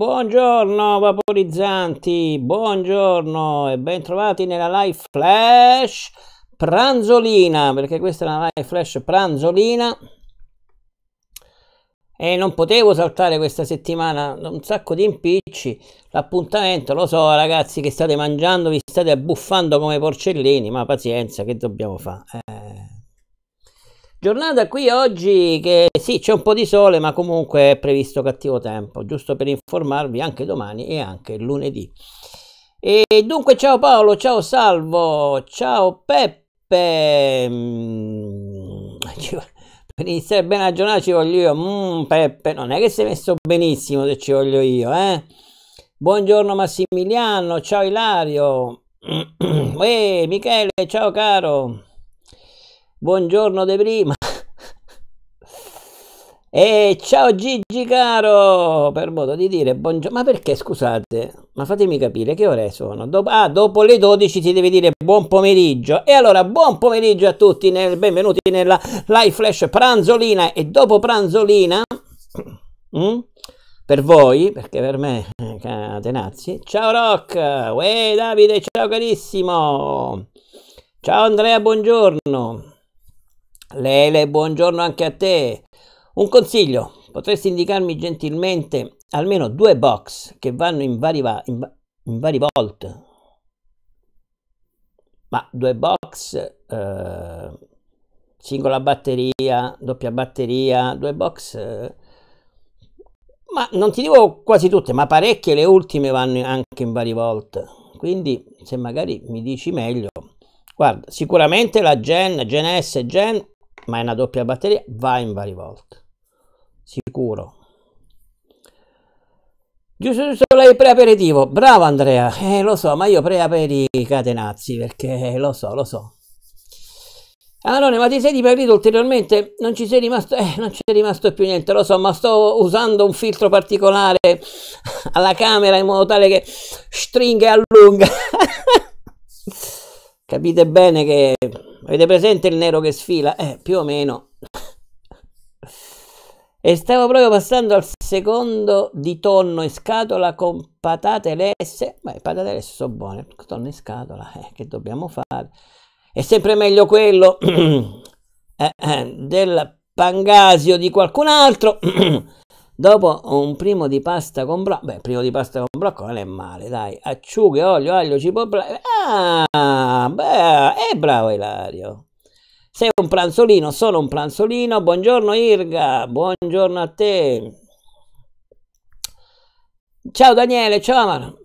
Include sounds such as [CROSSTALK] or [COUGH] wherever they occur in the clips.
buongiorno vaporizzanti, buongiorno e bentrovati nella live flash pranzolina, perché questa è una live flash pranzolina. E non potevo saltare questa settimana un sacco di impicci, l'appuntamento, lo so ragazzi che state mangiando, vi state abbuffando come porcellini, ma pazienza, che dobbiamo fare? Eh Giornata qui oggi che sì, c'è un po' di sole, ma comunque è previsto cattivo tempo, giusto per informarvi anche domani e anche lunedì. E dunque ciao Paolo, ciao Salvo, ciao Peppe. Mm, per iniziare bene la giornata ci voglio io. Mm, Peppe, non è che sei messo benissimo se ci voglio io, eh? Buongiorno Massimiliano, ciao Ilario. [CLEARS THROAT] Ehi, Michele, ciao caro. Buongiorno De Prima. [LAUGHS] E ciao Gigi caro, per modo di dire buongiorno. Ma perché scusate? Ma fatemi capire che ore sono? Dopo, ah, dopo le 12 si deve dire buon pomeriggio. E allora buon pomeriggio a tutti, nel, benvenuti nella live flash pranzolina e dopo pranzolina. [CLEARS THROAT] Mm? Per voi, perché per me, eh, catenazzi. Ciao Rock, uè Davide, ciao carissimo. Ciao Andrea, buongiorno. Lele, buongiorno anche a te. Un consiglio, potresti indicarmi gentilmente almeno due box che vanno in vari, va- in, in vari volt? Ma due box, eh, singola batteria, doppia batteria, due box... Eh, ma non ti dico quasi tutte, ma parecchie le ultime vanno anche in vari volt. Quindi se magari mi dici meglio, guarda, sicuramente la Gen, Gen S, Gen ma è una doppia batteria, va in vari volt. Sicuro. Giusto, giusto lei pre-aperitivo. Bravo Andrea. Eh, lo so, ma io pre-aperi catenazzi perché lo so, lo so. Allora, ma ti sei dimagrito ulteriormente? Non ci sei rimasto, eh, non ci è rimasto più niente, lo so, ma sto usando un filtro particolare [LAUGHS] alla camera in modo tale che stringa e allunga. [LAUGHS] Capite bene che avete presente il nero che sfila? Eh, più o meno. e stavo proprio passando al secondo di tonno e scatola con patate lesse. Beh, patate lesse sono buone, tonno e scatola, eh, che dobbiamo fare? È sempre meglio quello [CLEARS THROAT] eh, eh, del pangasio di qualcun altro [CLEARS THROAT] Dopo un primo di pasta con broccoli, beh, primo di pasta con broccoli non è male, dai, acciughe, olio, aglio, cipolla, ah, beh, è bravo Ilario. Sei un pranzolino, sono un pranzolino, buongiorno Irga, buongiorno a te. Ciao Daniele, ciao Amaro,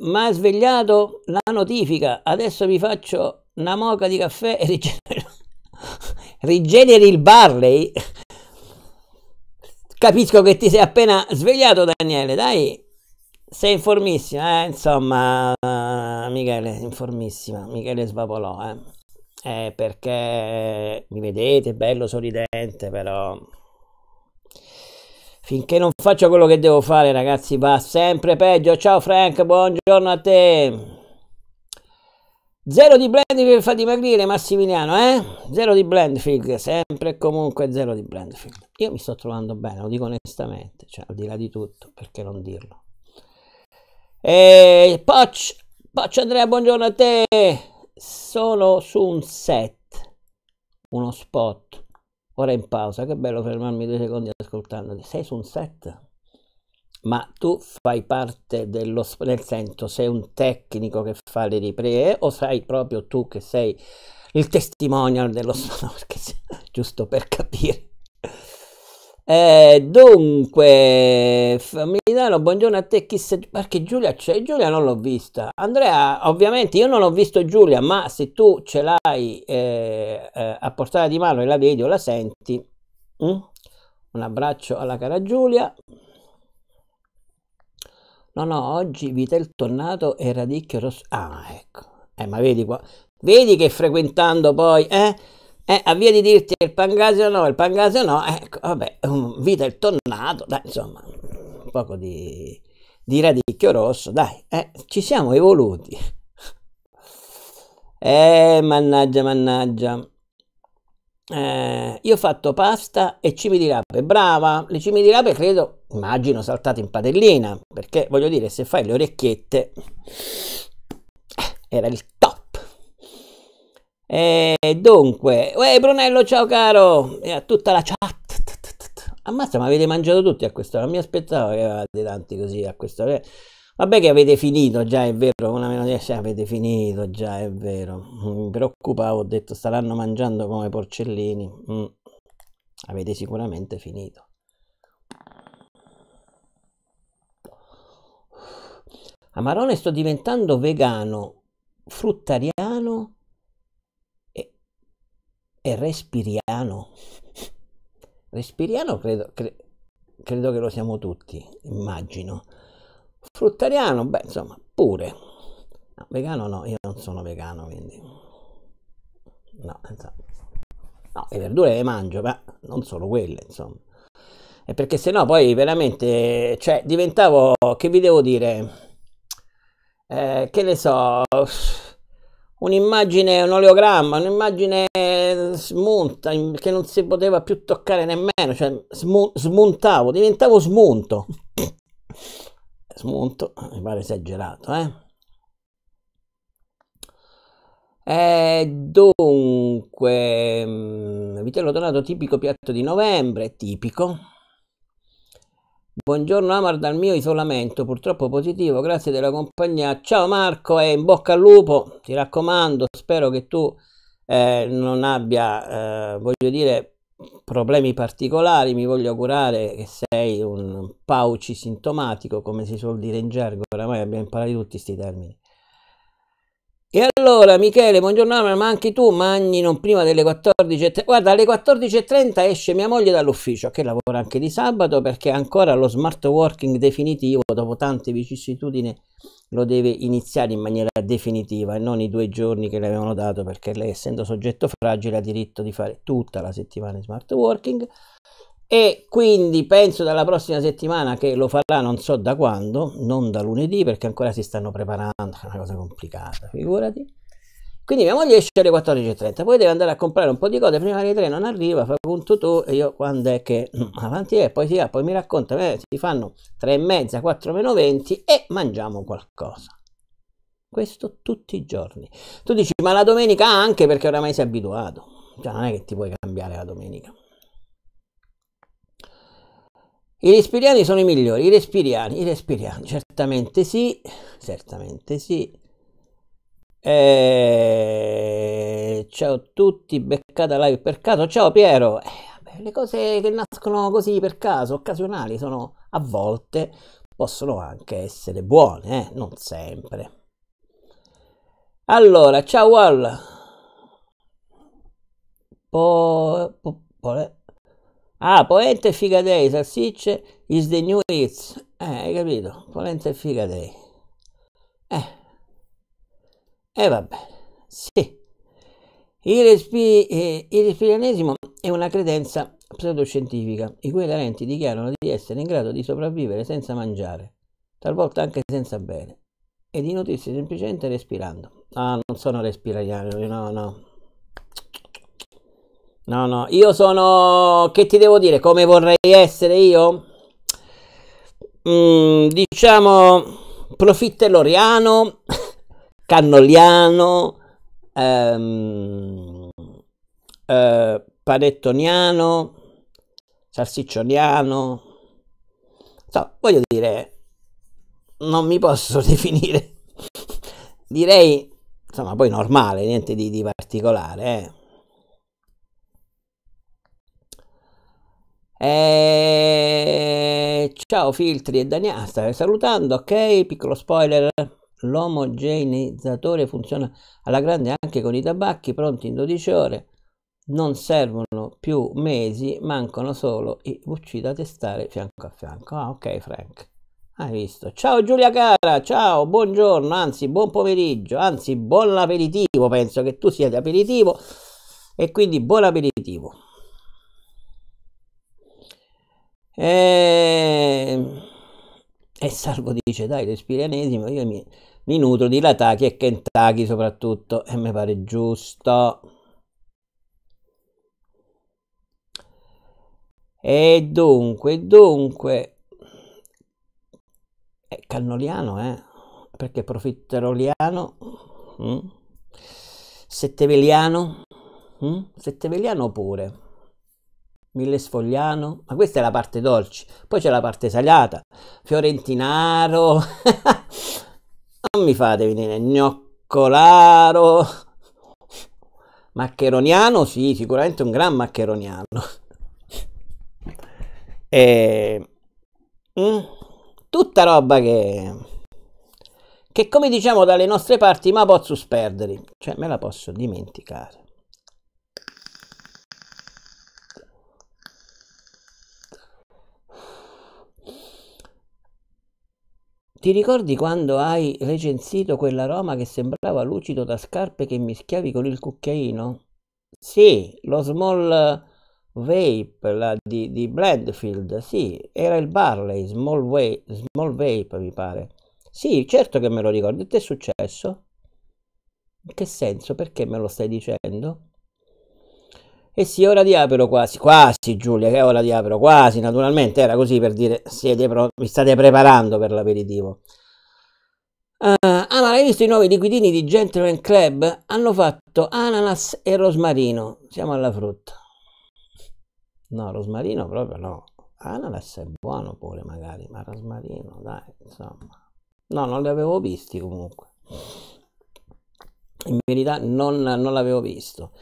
mi ha svegliato la notifica, adesso vi faccio una moca di caffè e rigeneri, [LAUGHS] rigeneri il barley. Capisco che ti sei appena svegliato, Daniele, dai. Sei informissima, eh? Insomma, Michele, informissima. Michele Svapolò, eh? eh? Perché mi vedete, bello sorridente, però... Finché non faccio quello che devo fare, ragazzi, va sempre peggio. Ciao Frank, buongiorno a te. Zero di blend per far dimagrire Massimiliano, eh? Zero di blendfield, sempre e comunque zero di blendfield. Io mi sto trovando bene, lo dico onestamente, cioè al di là di tutto, perché non dirlo? E Poch, Poch Andrea, buongiorno a te. Sono su un set, uno spot. Ora in pausa, che bello fermarmi due secondi ascoltandoti. Sei su un set? ma tu fai parte dello nel senso sei un tecnico che fa le riprese o sei proprio tu che sei il testimonial dello [LAUGHS] no, perché, giusto per capire eh, dunque Milano buongiorno a te chi se, perché Giulia c'è Giulia non l'ho vista Andrea ovviamente io non ho visto Giulia ma se tu ce l'hai eh, eh, a portata di mano e la vedi o la senti mm? un abbraccio alla cara Giulia No, no, oggi Vitel Tornato e Radicchio Rosso. Ah, ecco. Eh, ma vedi qua. Vedi che frequentando poi, eh? Eh, a via di dirti il Pangasio no, il Pangasio no, ecco, vabbè, um, Vitel Tornato, dai, insomma, un poco di, di Radicchio Rosso, dai, eh, ci siamo evoluti. [LAUGHS] Eh, mannaggia, mannaggia. Eh, io ho fatto pasta e cimi di rape, brava, le cimi di rape credo immagino saltate in padellina, perché voglio dire, se fai le orecchiette, era il top. E dunque, uè Brunello, ciao caro, e a tutta la chat. Ammazza, ma avete mangiato tutti a quest'ora, mi aspettavo che avevate tanti così a quest'ora. Vabbè che avete finito già, è vero, una meno 10 avete finito già, è vero. Mi preoccupavo, ho detto staranno mangiando come porcellini. Mm. Avete sicuramente finito. Amarone sto diventando vegano, fruttariano e, e respiriano. Respiriano credo, cre, credo che lo siamo tutti, immagino. Fruttariano, beh, insomma, pure. No, vegano no, io non sono vegano, quindi... No, insomma. No, le verdure le mangio, ma non solo quelle, insomma. E perché sennò poi veramente, cioè, diventavo, che vi devo dire, eh, che ne so, un'immagine, un oleogramma, un'immagine smunta, che non si poteva più toccare nemmeno, cioè smuntavo, diventavo smunto. [LAUGHS] smunto, mi pare esagerato, eh? Eh, dunque, mm, vitello donato tipico piatto di novembre, tipico. Buongiorno Amar dal mio isolamento, purtroppo positivo, grazie della compagnia. Ciao Marco e in bocca al lupo, ti raccomando, spero che tu eh, non abbia, eh, voglio dire, problemi particolari, mi voglio augurare che sei un pauci sintomatico, come si suol dire in gergo, oramai abbiamo imparato tutti questi termini. E allora, Michele, buongiorno, ma anche tu mangi non prima delle 14.30? Guarda, alle 14.30 esce mia moglie dall'ufficio, che lavora anche di sabato, perché ancora lo smart working definitivo, dopo tante vicissitudini, lo deve iniziare in maniera definitiva e non i due giorni che le avevano dato, perché lei, essendo soggetto fragile, ha diritto di fare tutta la settimana in smart working e quindi penso dalla prossima settimana che lo farà non so da quando, non da lunedì perché ancora si stanno preparando, è una cosa complicata, figurati. Quindi mia moglie esce alle 14.30, poi deve andare a comprare un po' di cose, prima che i treni non arriva, fa punto tu e io quando è che avanti è, poi si va, poi mi racconta, eh, si fanno 3 e mezza, 4 meno 20 e mangiamo qualcosa. Questo tutti i giorni. Tu dici, ma la domenica anche perché oramai sei abituato, cioè non è che ti puoi cambiare la domenica. I respiriani sono i migliori, i respiriani, i respiriani, certamente sì, certamente sì. Eh, ciao a tutti, beccata live per caso. Ciao Piero. Eh, vabbè, le cose che nascono così per caso, occasionali, sono a volte, possono anche essere buone, eh? non sempre. Allora, ciao Wall. Po, po, po, Ah, polenta e figadei, salsicce is the new hits. Eh, hai capito? Polenta e figadei. Eh. E eh, va bene. Sì. Il, respi- eh, il respirianesimo è una credenza pseudoscientifica, i cui talenti dichiarano di essere in grado di sopravvivere senza mangiare, talvolta anche senza bere, e di nutrirsi semplicemente respirando. Ah, non sono respirariano, no, no. No, no, io sono... che ti devo dire? Come vorrei essere io? Mm, diciamo profittelloriano, [LAUGHS] cannoliano, ehm, eh, panettoniano, salsiccioniano. So, voglio dire, non mi posso [LAUGHS] definire. Direi, insomma, poi normale, niente di, di particolare, eh. E... Ciao filtri e Daniela, stai salutando, ok? Piccolo spoiler, l'omogenizzatore funziona alla grande anche con i tabacchi pronti in 12 ore. Non servono più mesi, mancano solo i UC da testare fianco a fianco. Ah, ok, Frank. Hai visto? Ciao Giulia cara, ciao, buongiorno, anzi buon pomeriggio, anzi buon aperitivo, penso che tu sia di aperitivo e quindi buon aperitivo. E, ehm, e Salvo dice, dai, respirianesimo, io mi, mi nutro di Lataki e Kentucky soprattutto, e mi pare giusto. E dunque, dunque, è cannoliano, eh? Perché profiteroliano, mm? setteveliano, mm? setteveliano pure, millesfogliano, ma questa è la parte dolce, poi c'è la parte salata, fiorentinaro, [LAUGHS] non mi fate venire gnoccolaro, maccheroniano, sì, sicuramente un gran maccheroniano. [LAUGHS] e, mm, tutta roba che, che come diciamo dalle nostre parti ma posso sperdere, cioè me la posso dimenticare. Ti ricordi quando hai recensito quella Roma che sembrava lucido da scarpe che mischiavi con il cucchiaino? Sì, lo small vape la, di, di Blandfield, sì, era il Barley, small, way, small vape mi pare. Sì, certo che me lo ricordo. E ti è successo? In che senso? Perché me lo stai dicendo? E sì, ora di apero quasi, quasi Giulia, che ora di apero quasi, naturalmente era così per dire siete pro- vi state preparando per l'aperitivo. Uh, ah, ma hai visto i nuovi liquidini di Gentleman Club? Hanno fatto ananas e rosmarino. Siamo alla frutta. No, rosmarino proprio no. Ananas è buono pure magari, ma rosmarino, dai, insomma. No, non li avevo visti comunque. In verità non, non l'avevo visto.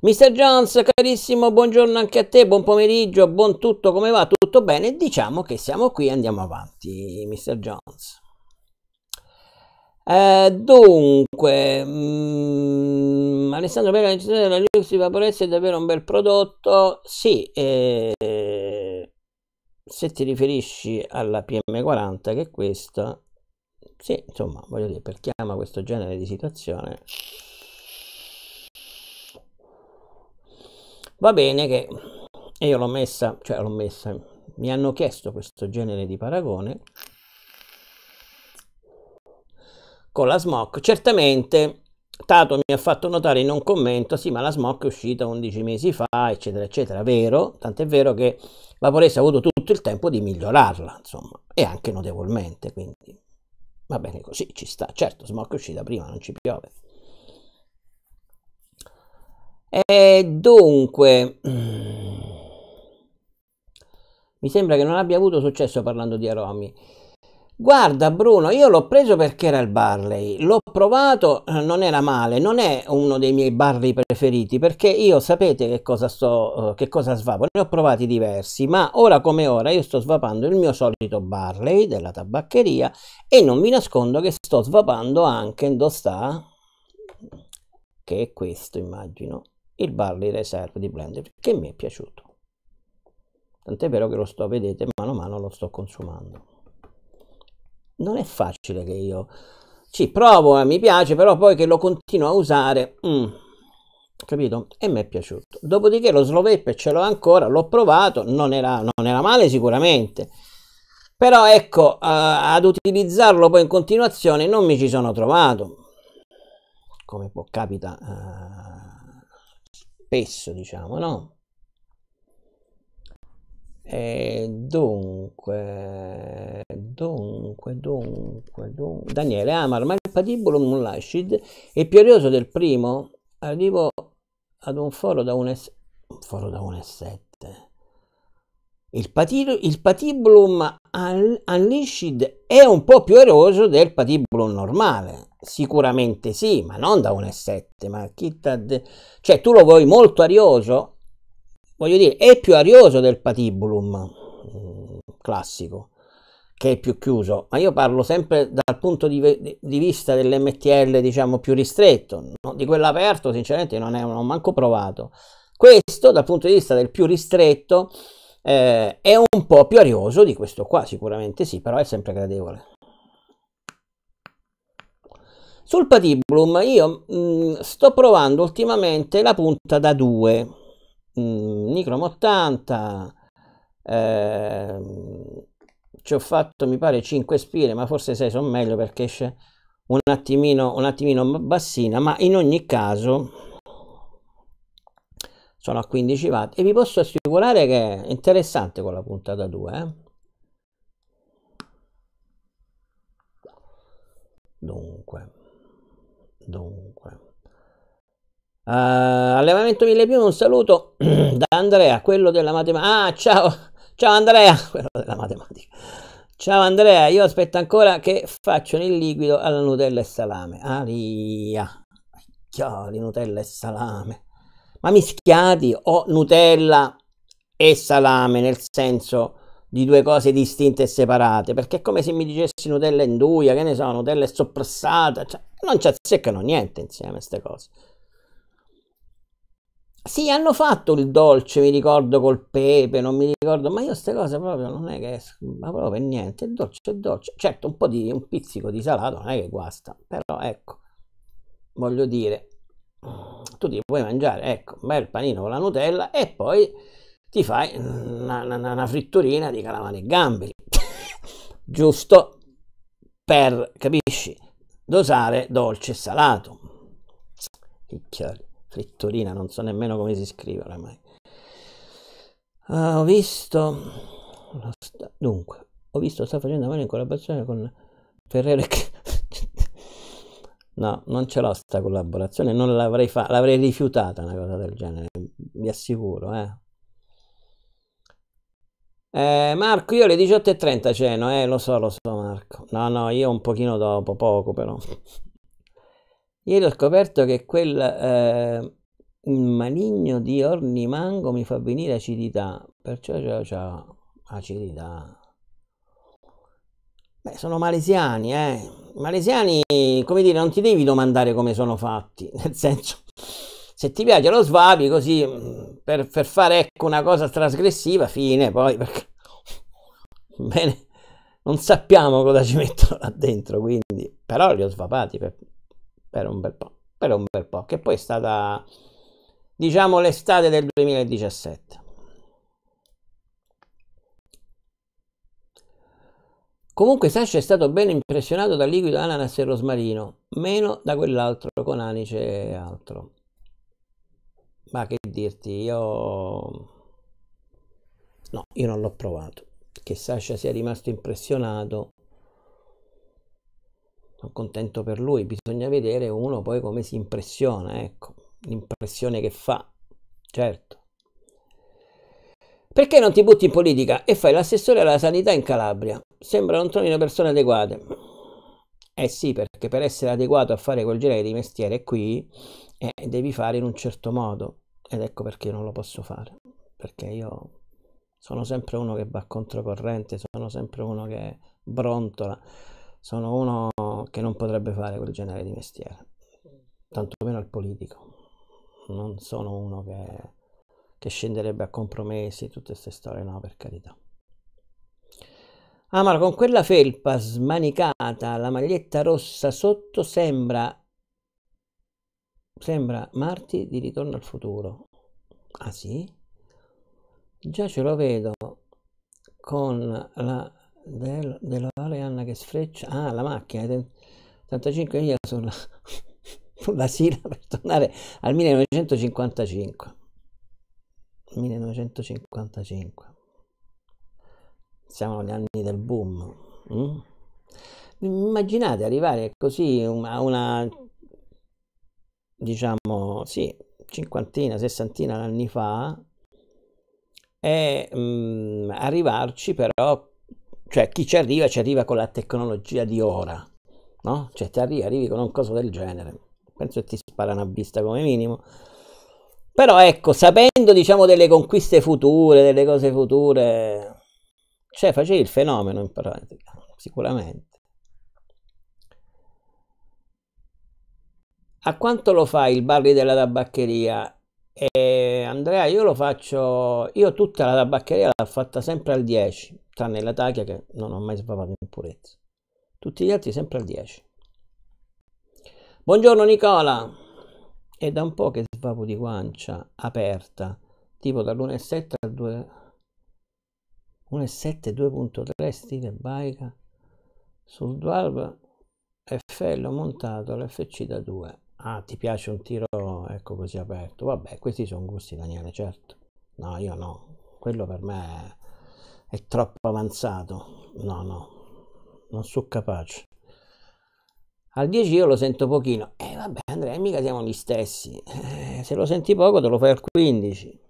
Mr. Jones, carissimo, buongiorno anche a te, buon pomeriggio, buon tutto, come va? Tutto bene? Diciamo che siamo qui e andiamo avanti, Mr. Jones. Eh, dunque, mh, mm, Alessandro per la Lux Vaporezza è davvero un bel prodotto? Sì, eh, se ti riferisci alla PM40 che è questa, sì, insomma, voglio dire, per chi ama questo genere di situazione Va bene che io l'ho messa, cioè l'ho messa, mi hanno chiesto questo genere di paragone con la smock. Certamente Tato mi ha fatto notare in un commento, sì, ma la smock è uscita 11 mesi fa, eccetera, eccetera. Vero, tant'è vero che Vaporese ha avuto tutto il tempo di migliorarla, insomma, e anche notevolmente, quindi va bene così, ci sta. Certo, smock è uscita prima, non ci piove. E dunque, mi sembra che non abbia avuto successo parlando di aromi. Guarda Bruno, io l'ho preso perché era il Barley, l'ho provato, eh, non era male, non è uno dei miei Barley preferiti perché io sapete che cosa sto, eh, che cosa svapo, ne ho provati diversi, ma ora come ora io sto svapando il mio solito Barley della tabaccheria e non vi nascondo che sto svapando anche, indosta, che è questo immagino, il Barley Reserve di Blender che mi è piaciuto. Tant'è vero che lo sto, vedete, mano a mano lo sto consumando. Non è facile che io ci provo, eh, mi piace, però poi che lo continuo a usare, mm, capito? E mi è piaciuto. Dopodiché lo slow vape ce l'ho ancora, l'ho provato, non era, non era male sicuramente. Però ecco, uh, ad utilizzarlo poi in continuazione non mi ci sono trovato. Come può capita uh, spesso, diciamo, no? E dunque, dunque, dunque, dunque, Daniele Amar, ma il patibolo Mullashid è più arioso del primo? Arrivo ad un foro da 1,7. Un foro da 1,7. Il, patiro, il patibulum unleashed è un po' più eroso del patibulum normale. Sicuramente sì, ma non da 1,7. Ma chi de... Cioè, tu lo vuoi molto arioso? Voglio dire, è più arioso del patibulum mm, classico, che è più chiuso. Ma io parlo sempre dal punto di, di vista dell'MTL, diciamo, più ristretto. No? Di quello aperto, sinceramente, non ho manco provato. Questo, dal punto di vista del più ristretto, eh, è un po' più arioso di questo qua, sicuramente sì, però è sempre gradevole. Sul patibulum io mh, mm, sto provando ultimamente la punta da 2, mm, Nicrom 80, eh, ci ho fatto mi pare 5 spire, ma forse 6 sono meglio perché esce un attimino, un attimino bassina, ma in ogni caso sono a 15 watt e vi posso assicurare che è interessante con la punta da 2, eh? dunque, dunque. Uh, allevamento 1000 più, un saluto [CLEARS THROAT] da Andrea, quello della matematica. Ah, ciao, ciao Andrea, [LAUGHS] quello della matematica. Ciao Andrea, io aspetto ancora che facciano il liquido alla Nutella e salame. Aria, chiari, Nutella e salame. Ma mischiati o Nutella e salame, nel senso di due cose distinte e separate, perché è come se mi dicessi Nutella e induia, che ne so, Nutella e soppressata, cioè, non ci azzeccano niente insieme queste cose. Sì, hanno fatto il dolce, mi ricordo col pepe, non mi ricordo, ma io queste cose proprio non è che, ma proprio niente, il dolce è dolce. Certo, un po' di, un pizzico di salato non è che guasta, però ecco, voglio dire, tu ti puoi mangiare, ecco, un bel panino con la Nutella e poi ti fai una, una, una fritturina di calamari e gamberi, [LAUGHS] giusto per, capisci, dosare dolce e salato. Picchioli frittorina, non so nemmeno come si scrive oramai. Uh, ho visto, dunque, ho visto sta facendo mano in collaborazione con Ferrero e No, non ce l'ho sta collaborazione, non l'avrei fatta, l'avrei rifiutata una cosa del genere, vi assicuro, eh. Eh, Marco, io alle 18.30 ceno, eh, lo so, lo so Marco. No, no, io un pochino dopo, poco però. [LAUGHS] Ieri ho scoperto che quel eh, maligno di Ornimango mi fa venire acidità, perciò c'ho, acidità. Beh, sono malesiani, eh. Malesiani, come dire, non ti devi domandare come sono fatti, [LAUGHS] nel senso, se ti piace lo svavi così per, per fare ecco una cosa trasgressiva, fine, poi perché [LAUGHS] bene, non sappiamo cosa ci mettono là dentro, quindi, però li ho svapati per, per un bel po', per un bel po', che poi è stata, diciamo, l'estate del 2017. Comunque Sasha è stato ben impressionato dal liquido ananas e rosmarino, meno da quell'altro con anice e altro. Ma che dirti, io... No, io non l'ho provato. Che Sasha sia rimasto impressionato sono contento per lui, bisogna vedere uno poi come si impressiona, ecco, l'impressione che fa, certo. Perché non ti butti in politica e fai l'assessore alla sanità in Calabria? Sembra non trovi le persone adeguate. Eh sì, perché per essere adeguato a fare quel genere di mestiere qui eh, devi fare in un certo modo. Ed ecco perché non lo posso fare. Perché io sono sempre uno che va controcorrente, sono sempre uno che brontola sono uno che non potrebbe fare quel genere di mestiere, tantomeno il politico. Non sono uno che, che scenderebbe a compromessi, tutte queste storie, no, per carità. Ah, ma con quella felpa smanicata, la maglietta rossa sotto sembra sembra Marti di Ritorno al futuro. Ah sì? Già ce lo vedo con la del, della Anna che sfreccia ah la macchina 75 miglia sulla, [LAUGHS] sulla Sila per tornare al 1955 1955 siamo agli anni del boom mm? immaginate arrivare così a una diciamo sì cinquantina sessantina anni fa e mm, arrivarci però cioè chi ci arriva ci arriva con la tecnologia di ora, no? Cioè ti arrivi, arrivi con un coso del genere, penso che ti sparano a vista come minimo. Però ecco, sapendo diciamo delle conquiste future, delle cose future, cioè facevi il fenomeno in pratica, sicuramente. A quanto lo fai il barri della tabaccheria? E Andrea, io lo faccio, io tutta la tabaccheria l'ho fatta sempre al 10 tranne la taglia che non ho mai sbavato in purezza. Tutti gli altri sempre al 10. Buongiorno Nicola! È da un po' che svavo di guancia aperta, tipo dall'1.7 al 2... 1.7 2.3 stile bike sul dual FL montato l'FC da 2 ah ti piace un tiro ecco così aperto. Vabbè questi sono gusti Daniele certo. No io no. Quello per me è è troppo avanzato. No, no, non sono capace. Al 10 io lo sento pochino. Eh vabbè Andrea, mica siamo gli stessi. Eh, se lo senti poco te lo fai al 15.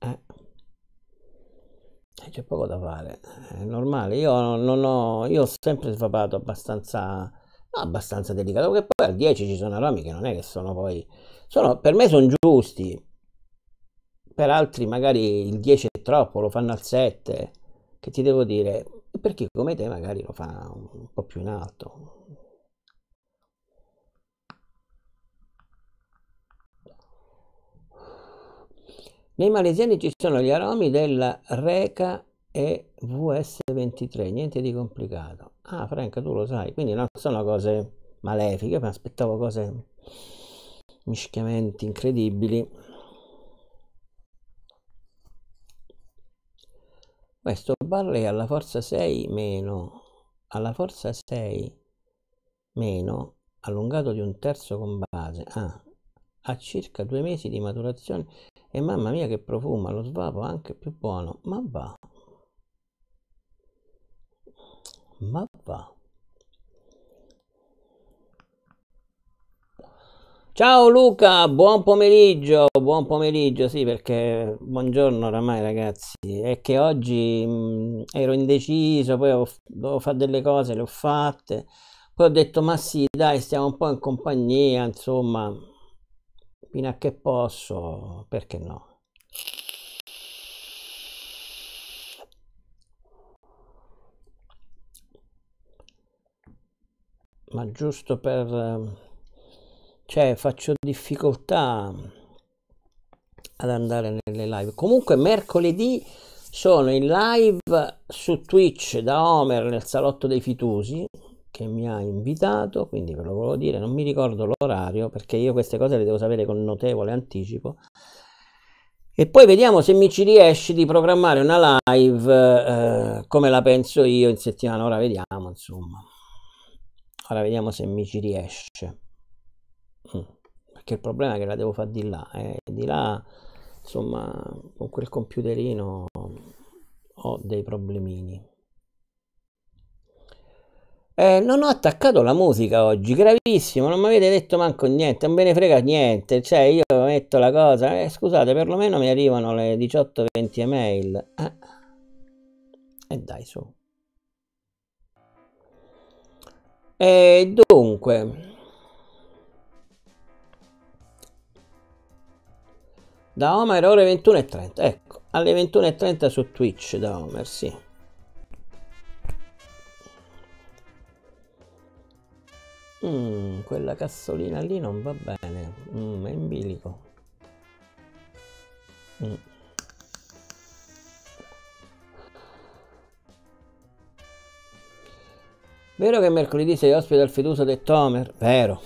Eh. C'è poco da fare, è normale. Io non ho, io ho sempre svapato abbastanza, no, abbastanza delicato, perché poi al 10 ci sono aromi che non è che sono poi, sono, per me sono giusti, per altri magari il 10 è troppo, lo fanno al 7, che ti devo dire, per chi come te magari lo fa un po' più in alto. Nei malesiani ci sono gli aromi della Reca e VS23, niente di complicato. Ah, Frank, tu lo sai, quindi non sono cose malefiche, mi aspettavo cose, mischiamenti incredibili. Questo Barley alla forza 6 meno, alla forza 6 meno, allungato di un terzo con base. Ah, ha circa due mesi di maturazione. E mamma mia che profuma, lo svapo anche più buono, ma va. Ma va. Ciao Luca, buon pomeriggio, buon pomeriggio, sì perché buongiorno oramai ragazzi, è che oggi mh, ero indeciso, poi dovevo fare delle cose, le ho fatte, poi ho detto ma sì dai stiamo un po' in compagnia, insomma, fino a che posso, perché no? Ma giusto per... cioè faccio difficoltà ad andare nelle live. Comunque mercoledì sono in live su Twitch da Homer nel salotto dei Fitusi che mi ha invitato, quindi ve lo volevo dire, non mi ricordo l'orario perché io queste cose le devo sapere con notevole anticipo. E poi vediamo se mi ci riesce di programmare una live eh, come la penso io in settimana. Ora vediamo, insomma. Ora vediamo se mi ci riesce. Mm. Perché il problema è che la devo fare di là. Eh. Di là, insomma, con quel computerino ho dei problemini. Eh, non ho attaccato la musica oggi, gravissimo, non mi avete detto manco niente, non me ne frega niente, cioè io metto la cosa, eh, scusate, perlomeno mi arrivano le 18-20 email. Eh. E dai su. E dunque, da Homer ore 21.30, ecco, alle 21.30 su Twitch da Homer, sì. Mm, quella cassolina lì non va bene. Mm, è in bilico. Mm. Vero che mercoledì sei ospite al fiducio di Tomer? Vero.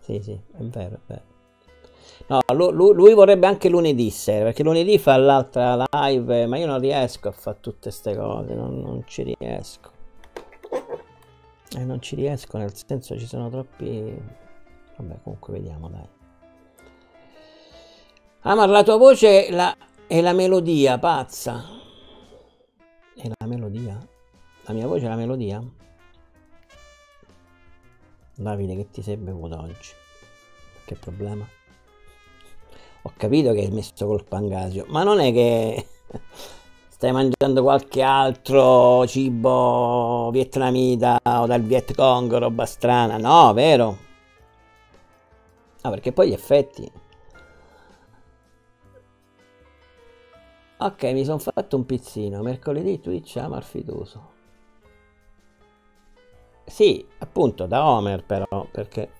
sì, sì, è vero, è vero. No, lui, lui, vorrebbe anche lunedì sera, perché lunedì fa l'altra live, ma io non riesco a fare tutte queste cose, non, non ci riesco. E non ci riesco, nel senso ci sono troppi... Vabbè, comunque vediamo, dai. Ah, ma la tua voce è la, è la melodia, pazza. È la melodia? La mia voce è la melodia? Davide, che ti sei bevuto oggi? Che problema? Ho capito che hai messo col pangasio, ma non è che stai mangiando qualche altro cibo vietnamita o dal Viet Cong, roba strana. No, vero? No, perché poi gli effetti... Ok, mi sono fatto un pizzino. Mercoledì Twitch ama il fiduso. Sì, appunto, da Homer però, perché...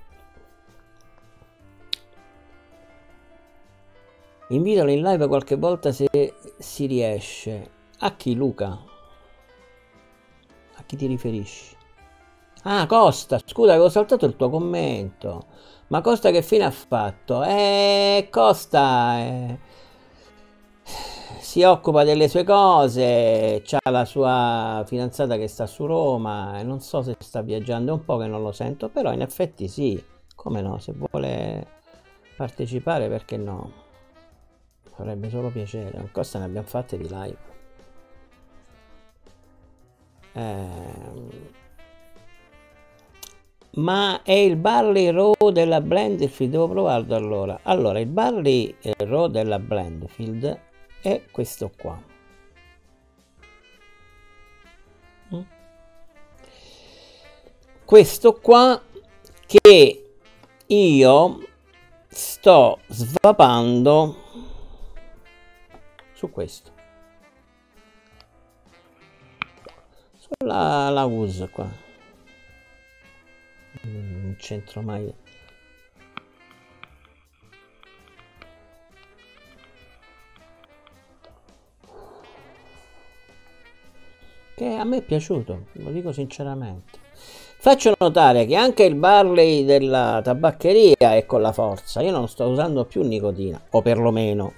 Invitalo in live qualche volta se si riesce. A chi Luca? A chi ti riferisci? Ah, Costa, scusa, avevo saltato il tuo commento. Ma Costa che fine ha fatto? Eh, Costa eh, si occupa delle sue cose, c'ha la sua fidanzata che sta su Roma, non so se sta viaggiando, un po' che non lo sento, però in effetti sì, come no, se vuole partecipare perché no? Farebbe solo piacere, Costa ne abbiamo fatte di live. Eh, ma è il barley raw della Blendfield, devo provarlo allora. Allora, il barley eh, raw della Blendfield è questo qua. Mm. Questo qua che io sto svapando su questo. Sulla la uso qua. Non c'entro mai. Che a me è piaciuto lo dico sinceramente. Faccio notare che anche il barley della tabaccheria è con la forza. Io non sto usando più nicotina o perlomeno.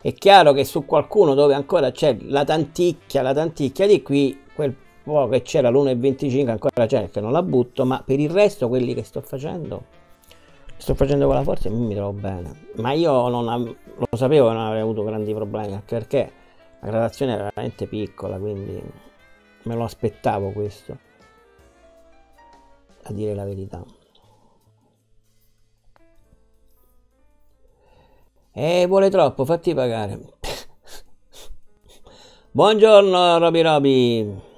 È chiaro che su qualcuno dove ancora c'è la tanticchia la tanticchia di qui quel po' che c'era l'1,25 ancora c'è che non la butto ma per il resto quelli che sto facendo sto facendo con la forza e mi trovo bene. Ma io non av- lo sapevo che non avrei avuto grandi problemi anche perché la gradazione era veramente piccola quindi me lo aspettavo questo a dire la verità. E vuole troppo fatti pagare. [LAUGHS] Buongiorno Roby Roby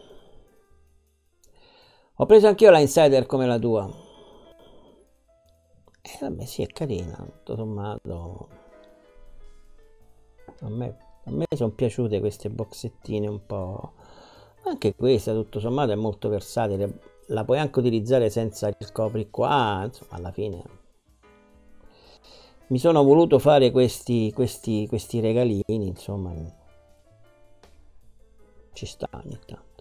ho preso anch'io la Insider come la tua. Eh, vabbè, sì, è carina, tutto sommato. A me, me sono piaciute queste boxettine un po'. Anche questa, tutto sommato, è molto versatile. La puoi anche utilizzare senza il copri qua, insomma, alla fine. Mi sono voluto fare questi, questi, questi regalini, insomma. Ci sta ogni tanto.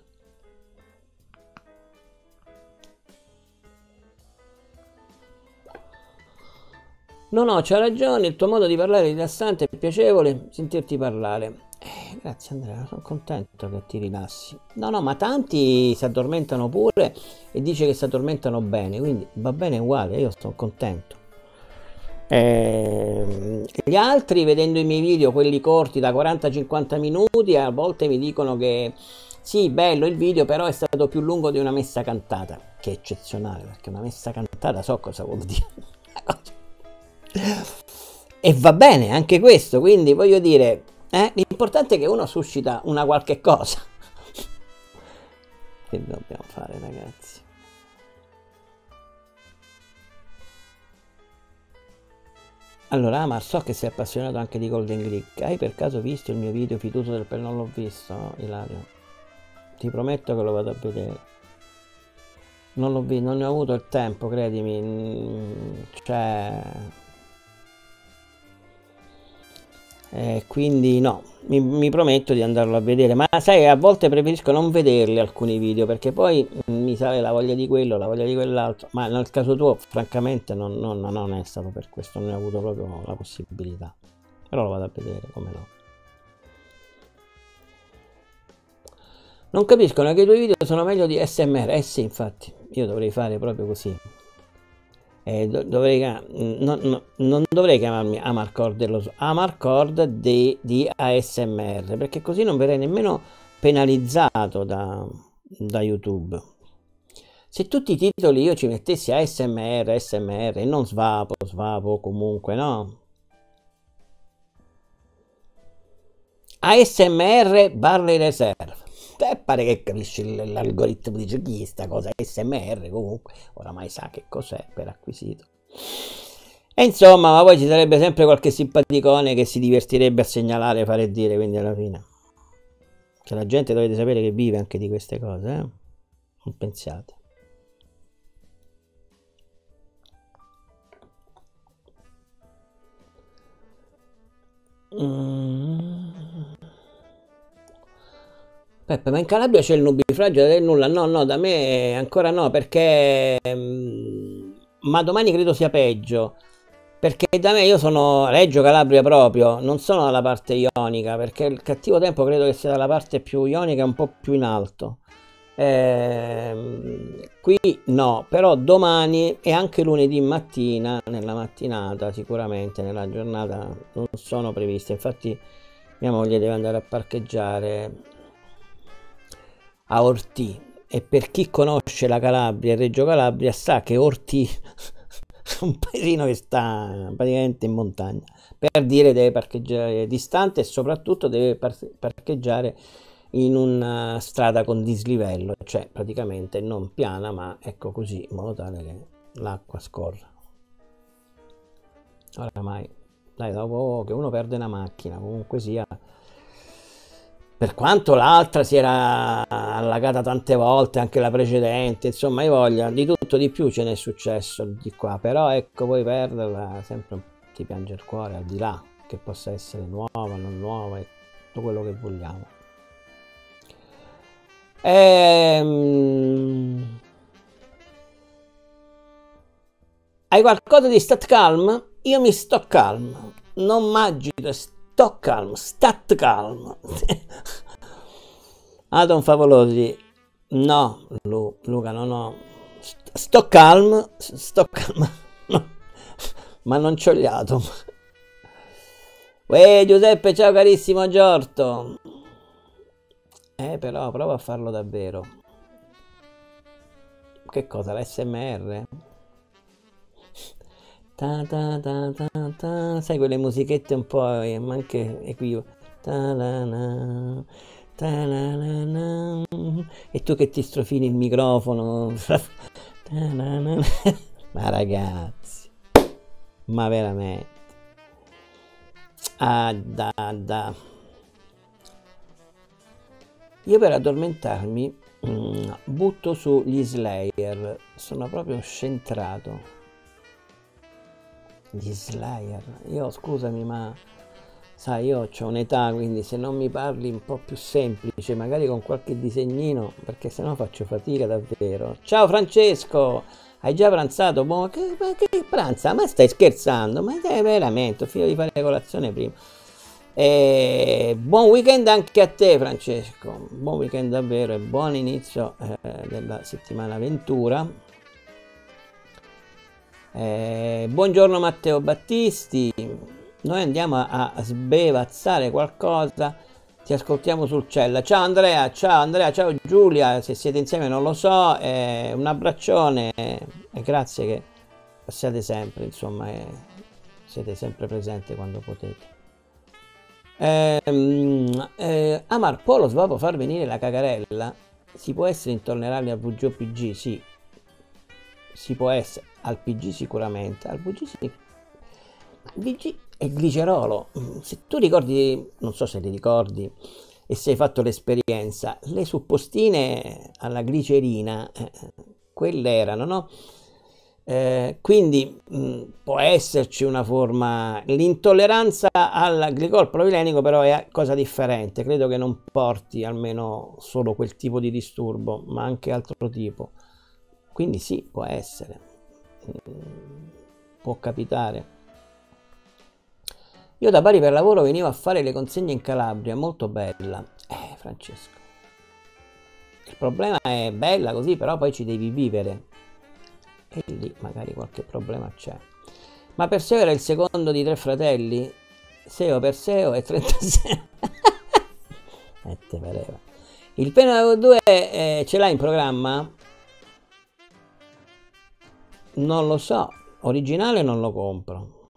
No, no, c'ha ragione, il tuo modo di parlare è rilassante e piacevole sentirti parlare. Eh, grazie Andrea, sono contento che ti rilassi. No, no, ma tanti si addormentano pure e dice che si addormentano bene, quindi va bene uguale, io sono contento. Eh, gli altri, vedendo i miei video, quelli corti da 40-50 minuti, a volte mi dicono che sì, bello il video, però è stato più lungo di una messa cantata, che è eccezionale, perché una messa cantata so cosa vuol dire. [LAUGHS] E va bene anche questo, quindi voglio dire, eh, l'importante è che uno suscita una qualche cosa. che dobbiamo fare ragazzi? Allora, Amar, so che sei appassionato anche di Golden Click. Hai per caso visto il mio video fiduto del per non l'ho visto, no, Ilario? Ti prometto che lo vado a vedere. Non l'ho visto, non ne ho avuto il tempo, credimi. Mm, cioè, Eh, quindi no, mi, mi, prometto di andarlo a vedere, ma sai, a volte preferisco non vederli alcuni video perché poi mi sale la voglia di quello, la voglia di quell'altro, ma nel caso tuo francamente non, non, non è stato per questo, non ne ho avuto proprio la possibilità, però lo vado a vedere, come no. Non capiscono che i tuoi video sono meglio di SMR, eh sì infatti, io dovrei fare proprio così. Eh, dovrei, no, no, non dovrei chiamarmi Amarcord dello Amarcord di, di ASMR perché così non verrei nemmeno penalizzato da, da YouTube. Se tutti i titoli io ci mettessi ASMR, ASMR e non svapo, svapo comunque, no? ASMR Barley Reserve te pare che capisci l'algoritmo dice chi sta cosa SMR comunque oramai sa che cos'è per acquisito e insomma ma poi ci sarebbe sempre qualche simpaticone che si divertirebbe a segnalare fare e dire quindi alla fine che la gente dovete sapere che vive anche di queste cose eh? non pensiate mm. Peppe, ma in Calabria c'è il nubifragio del nulla? No, no, da me ancora no, perché... Mm, ma domani credo sia peggio. Perché da me io sono Reggio Calabria proprio, non sono dalla parte ionica, perché il cattivo tempo credo che sia dalla parte più ionica, un po' più in alto. Eh, qui no, però domani e anche lunedì mattina, nella mattinata sicuramente, nella giornata non sono previste. Infatti mia moglie deve andare a parcheggiare a Ortì e per chi conosce la Calabria e Reggio Calabria sa che Orti [LAUGHS] è un paesino che sta praticamente in montagna. Per dire deve parcheggiare distante e soprattutto deve parcheggiare in una strada con dislivello, cioè praticamente non piana, ma ecco così, in modo tale che l'acqua scorra. Oramai, dai, dopo che uno perde una macchina, comunque sia, per quanto l'altra si era allagata tante volte, anche la precedente, insomma, hai voglia, di tutto di più ce n'è successo di qua, però ecco, poi perderla sempre ti piange il cuore, al di là che possa essere nuova, non nuova, tutto quello che vogliamo. Ehm... Hai qualcosa di stat calm? Io mi sto calm, non magico, sto calm, stat calm. [LAUGHS] Adam Favolosi, no, Lu, Luca, no, no, sto calm, sto calm, [LAUGHS] no. ma non c'ho gli atom. Uè Giuseppe, ciao carissimo Giorto. Eh, però prova a farlo davvero. Che cosa, l'SMR? Ta ta ta ta ta. Sai quelle musichette un po' eh, ma anche equivoche. E tu che ti strofini il microfono. [LAUGHS] ma ragazzi, ma veramente. Ah, da, da. Io per addormentarmi mm, butto su gli Slayer, sono proprio scentrato. Gli Slayer, io scusami ma sai io ho un'età quindi se non mi parli un po' più semplice, magari con qualche disegnino, perché sennò faccio fatica davvero. Ciao Francesco, hai già pranzato? Boh, che, ma che pranza? Ma stai scherzando? Ma è veramente, ho finito di fare colazione prima. E buon weekend anche a te Francesco, buon weekend davvero e buon inizio eh, della settimana Ventura. Eh, buongiorno Matteo Battisti, noi andiamo a, a sbevazzare qualcosa, ti ascoltiamo sul cella. Ciao Andrea, ciao Andrea, ciao Giulia, se siete insieme non lo so, eh, un abbraccione e grazie che siate sempre, insomma, siete sempre presenti quando potete. Ehm, eh, Amar Polo Svavo far venire la cagarella si può essere intollerabili al VG o PG? Sì, si può essere al PG sicuramente, al VG sì. Il VG è glicerolo. Se tu ricordi, non so se ti ricordi e se hai fatto l'esperienza, le suppostine alla glicerina, eh, quelle erano, no? Eh, quindi mh, mm, può esserci una forma, l'intolleranza al glicol proilenico però è cosa differente, credo che non porti almeno solo quel tipo di disturbo, ma anche altro tipo. Quindi sì, può essere, mm, può capitare. Io da Bari per lavoro venivo a fare le consegne in Calabria, molto bella. Eh, Francesco. Il problema è bella così, però poi ci devi vivere e lì magari qualche problema c'è. Ma Perseo era il secondo di tre fratelli? Seo, Perseo e 36. [LAUGHS] e te pareva. Il Pena 2 eh, ce l'hai in programma? Non lo so, originale non lo compro.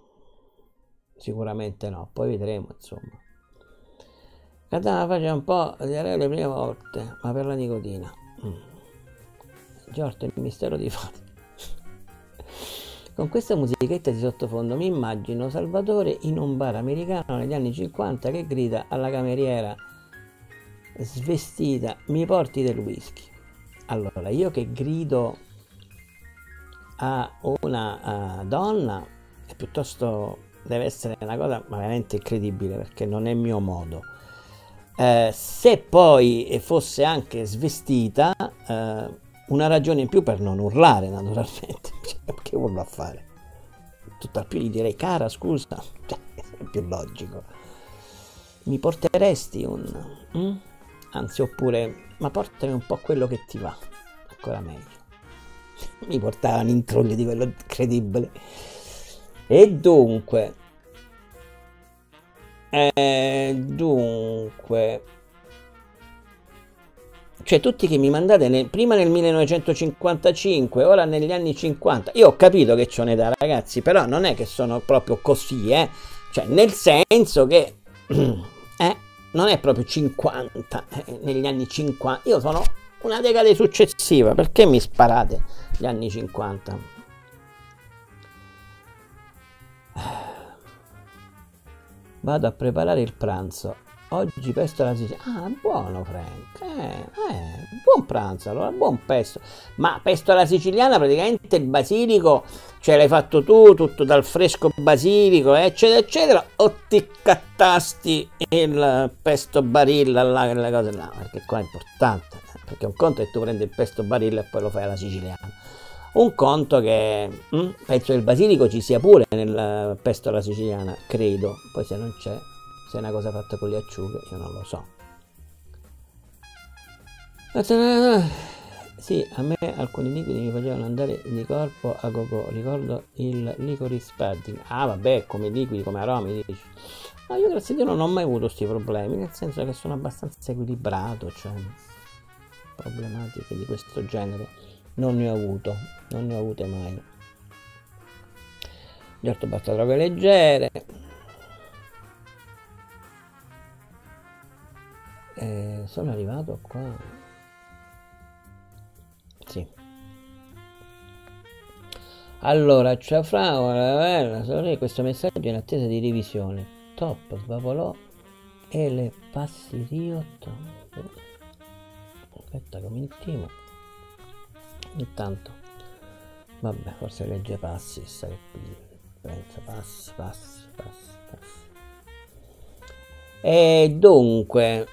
Sicuramente no, poi vedremo insomma. Katana faccia un po' di le prime volte, ma per la nicotina. Mm. Giorgio, il mistero di fatto. Con questa musichetta di sottofondo mi immagino Salvatore in un bar americano negli anni 50 che grida alla cameriera svestita mi porti del whisky. Allora, io che grido a una uh, donna è piuttosto deve essere una cosa veramente incredibile perché non è mio modo. Eh, se poi fosse anche svestita, eh, una ragione in più per non urlare naturalmente [LAUGHS] che urlo a fare tutt'al più gli direi cara scusa [LAUGHS] cioè, è più logico mi porteresti un mm? anzi oppure ma portami un po' quello che ti va ancora meglio mi portava un intruglio di quello incredibile. E dunque eh, dunque cioè tutti che mi mandate nel, prima nel 1955, ora negli anni 50, io ho capito che c'è un'età ragazzi, però non è che sono proprio così, eh, cioè nel senso che [CLEARS THROAT] eh, non è proprio 50, eh, negli anni 50, io sono una decade successiva, perché mi sparate gli anni 50? [SIGHS] Vado a preparare il pranzo. Oggi pesto alla siciliana. Ah, buono Frank. Eh, eh, buon pranzo allora, buon pesto. Ma pesto alla siciliana praticamente il basilico, cioè l'hai fatto tu, tutto dal fresco basilico, eccetera, eccetera, o ti cattasti il pesto barilla là, quelle cose là, perché qua è importante, perché un conto è che tu prendi il pesto barilla e poi lo fai alla siciliana. Un conto che mh, hm, penso che il basilico ci sia pure nel pesto alla siciliana, credo, poi se non c'è se è una cosa fatta con le acciughe, io non lo so. Sì, a me alcuni liquidi mi facevano andare di corpo a gogo. Ricordo il licorice padding. Ah, vabbè, come liquidi, come aromi, dici. No, io grazie a Dio non ho mai avuto questi problemi, nel senso che sono abbastanza equilibrato, cioè problematiche di questo genere. Non ne ho avuto, non ne ho avute mai. Certo, basta droghe leggere, eh, sono arrivato qua. Sì. Allora ciao Fra sorry, questo messaggio in attesa di revisione. Top Svapolò e le passi riotto aspetta come intimo intanto vabbè forse legge passi sta che qui pensa passi passi passi passi. E dunque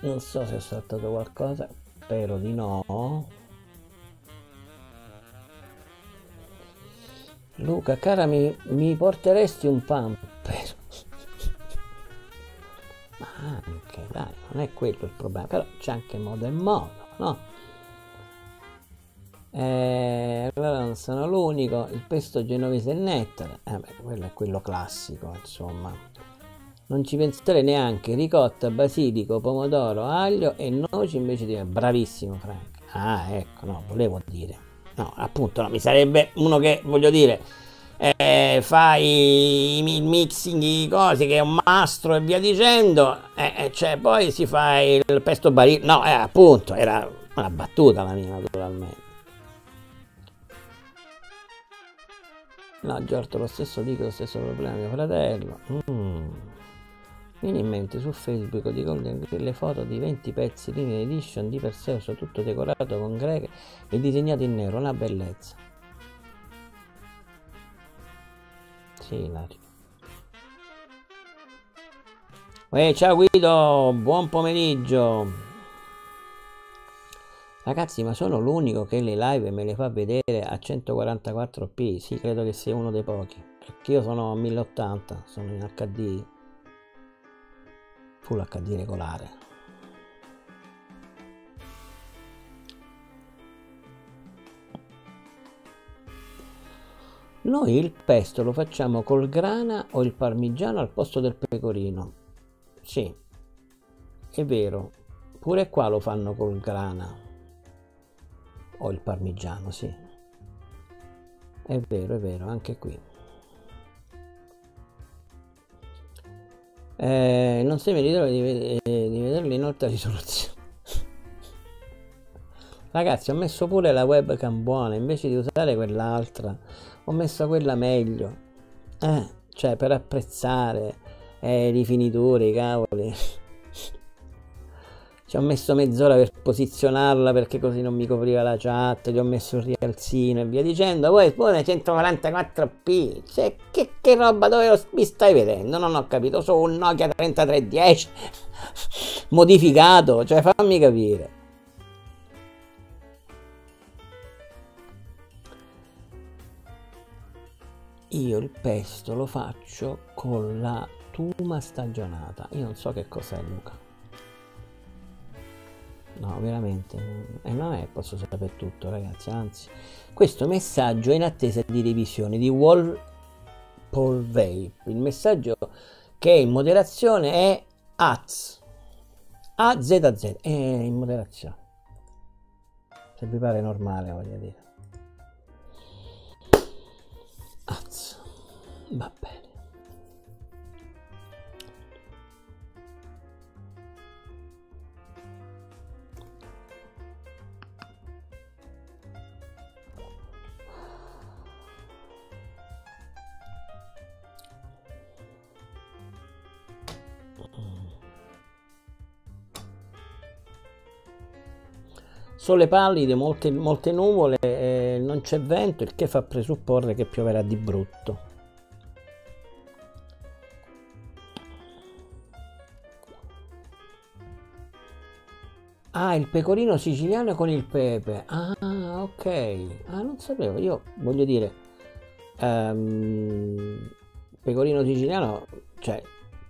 non so se ho saltato qualcosa spero di no. Luca cara mi, mi porteresti un pamper ma anche dai non è quello il problema però c'è anche modo e modo no eh, allora non sono l'unico il pesto genovese e nettare eh beh, quello è quello classico insomma non ci pensare neanche ricotta, basilico, pomodoro, aglio e noci invece di... Bravissimo Frank. Ah, ecco, no, volevo dire. No, appunto, no, mi sarebbe uno che, voglio dire, eh, fai il mixing di cose che è un mastro e via dicendo, eh, eh cioè poi si fa il pesto baril... No, eh, appunto, era una battuta la mia, naturalmente. No, Giorgio, lo stesso dico, lo stesso problema mio fratello. Mm viene in mente su Facebook di Golden le foto di 20 pezzi limited edition di Perseus tutto decorato con greche e disegnato in nero, una bellezza. Sì, Ilario. Uè, ciao Guido, buon pomeriggio. Ragazzi, ma sono l'unico che le live me le fa vedere a 144p. Sì, credo che sia uno dei pochi. Perché io sono a 1080, sono in HD. Full HD regolare. Noi il pesto lo facciamo col grana o il parmigiano al posto del pecorino. Sì, è vero. Pure qua lo fanno col grana o il parmigiano, sì. È vero, è vero, anche qui. Eh, non sei meritorio di, eh, di vederli in alta risoluzione. [LAUGHS] Ragazzi, ho messo pure la webcam buona invece di usare quell'altra. Ho messo quella meglio. Eh, cioè per apprezzare eh, i rifinitori, cavoli. [LAUGHS] Ci ho messo mezz'ora per posizionarla perché così non mi copriva la chat, gli ho messo il rialzino e via dicendo. Poi pure 144p, cioè che, che roba dove mi stai vedendo? Non ho capito, su un Nokia 3310 [LAUGHS] modificato, cioè fammi capire. Io il pesto lo faccio con la tuma stagionata. Io non so che cos'è Luca. No, veramente. E eh, non è posso sapere tutto, ragazzi. Anzi, questo messaggio è in attesa di revisione di Wall Paul Vape. Il messaggio che è in moderazione è AZ. AZZ, è in moderazione. Se vi pare normale, voglio dire. Az. Va Sole pallide, molte, molte nuvole, eh, non c'è vento, il che fa presupporre che pioverà di brutto. Ah, il pecorino siciliano con il pepe. Ah, ok. Ah, non sapevo. Io voglio dire, um, pecorino siciliano, cioè,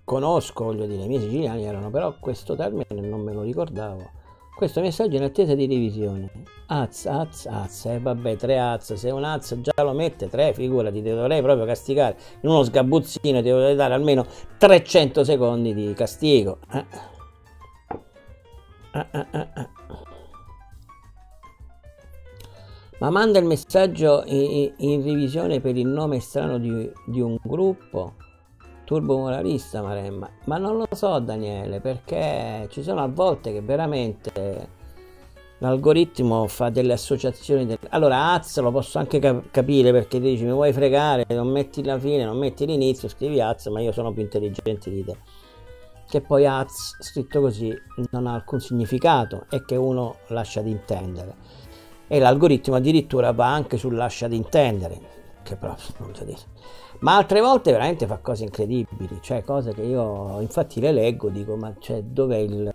conosco, voglio dire, i miei siciliani erano, però questo termine non me lo ricordavo. Questo messaggio in attesa di revisione. Az, az, az. E eh, vabbè, tre az. Se un az già lo mette, tre, figurati, ti dovrei proprio castigare. In uno sgabuzzino ti dovrei dare almeno 300 secondi di castigo. Eh, eh, eh. Ma manda il messaggio in, in, revisione per il nome strano di, di un gruppo turbo moralista Maremma, ma non lo so Daniele, perché ci sono a volte che veramente l'algoritmo fa delle associazioni. Del... Allora, Az lo posso anche cap- capire perché dici mi vuoi fregare, non metti la fine, non metti l'inizio, scrivi Az, ma io sono più intelligente di te. Che poi Az scritto così non ha alcun significato e che uno lascia di intendere. E l'algoritmo addirittura va anche sul lascia di intendere, che proprio non so dire ma altre volte veramente fa cose incredibili, cioè cose che io infatti le leggo, dico ma cioè, dov'è il...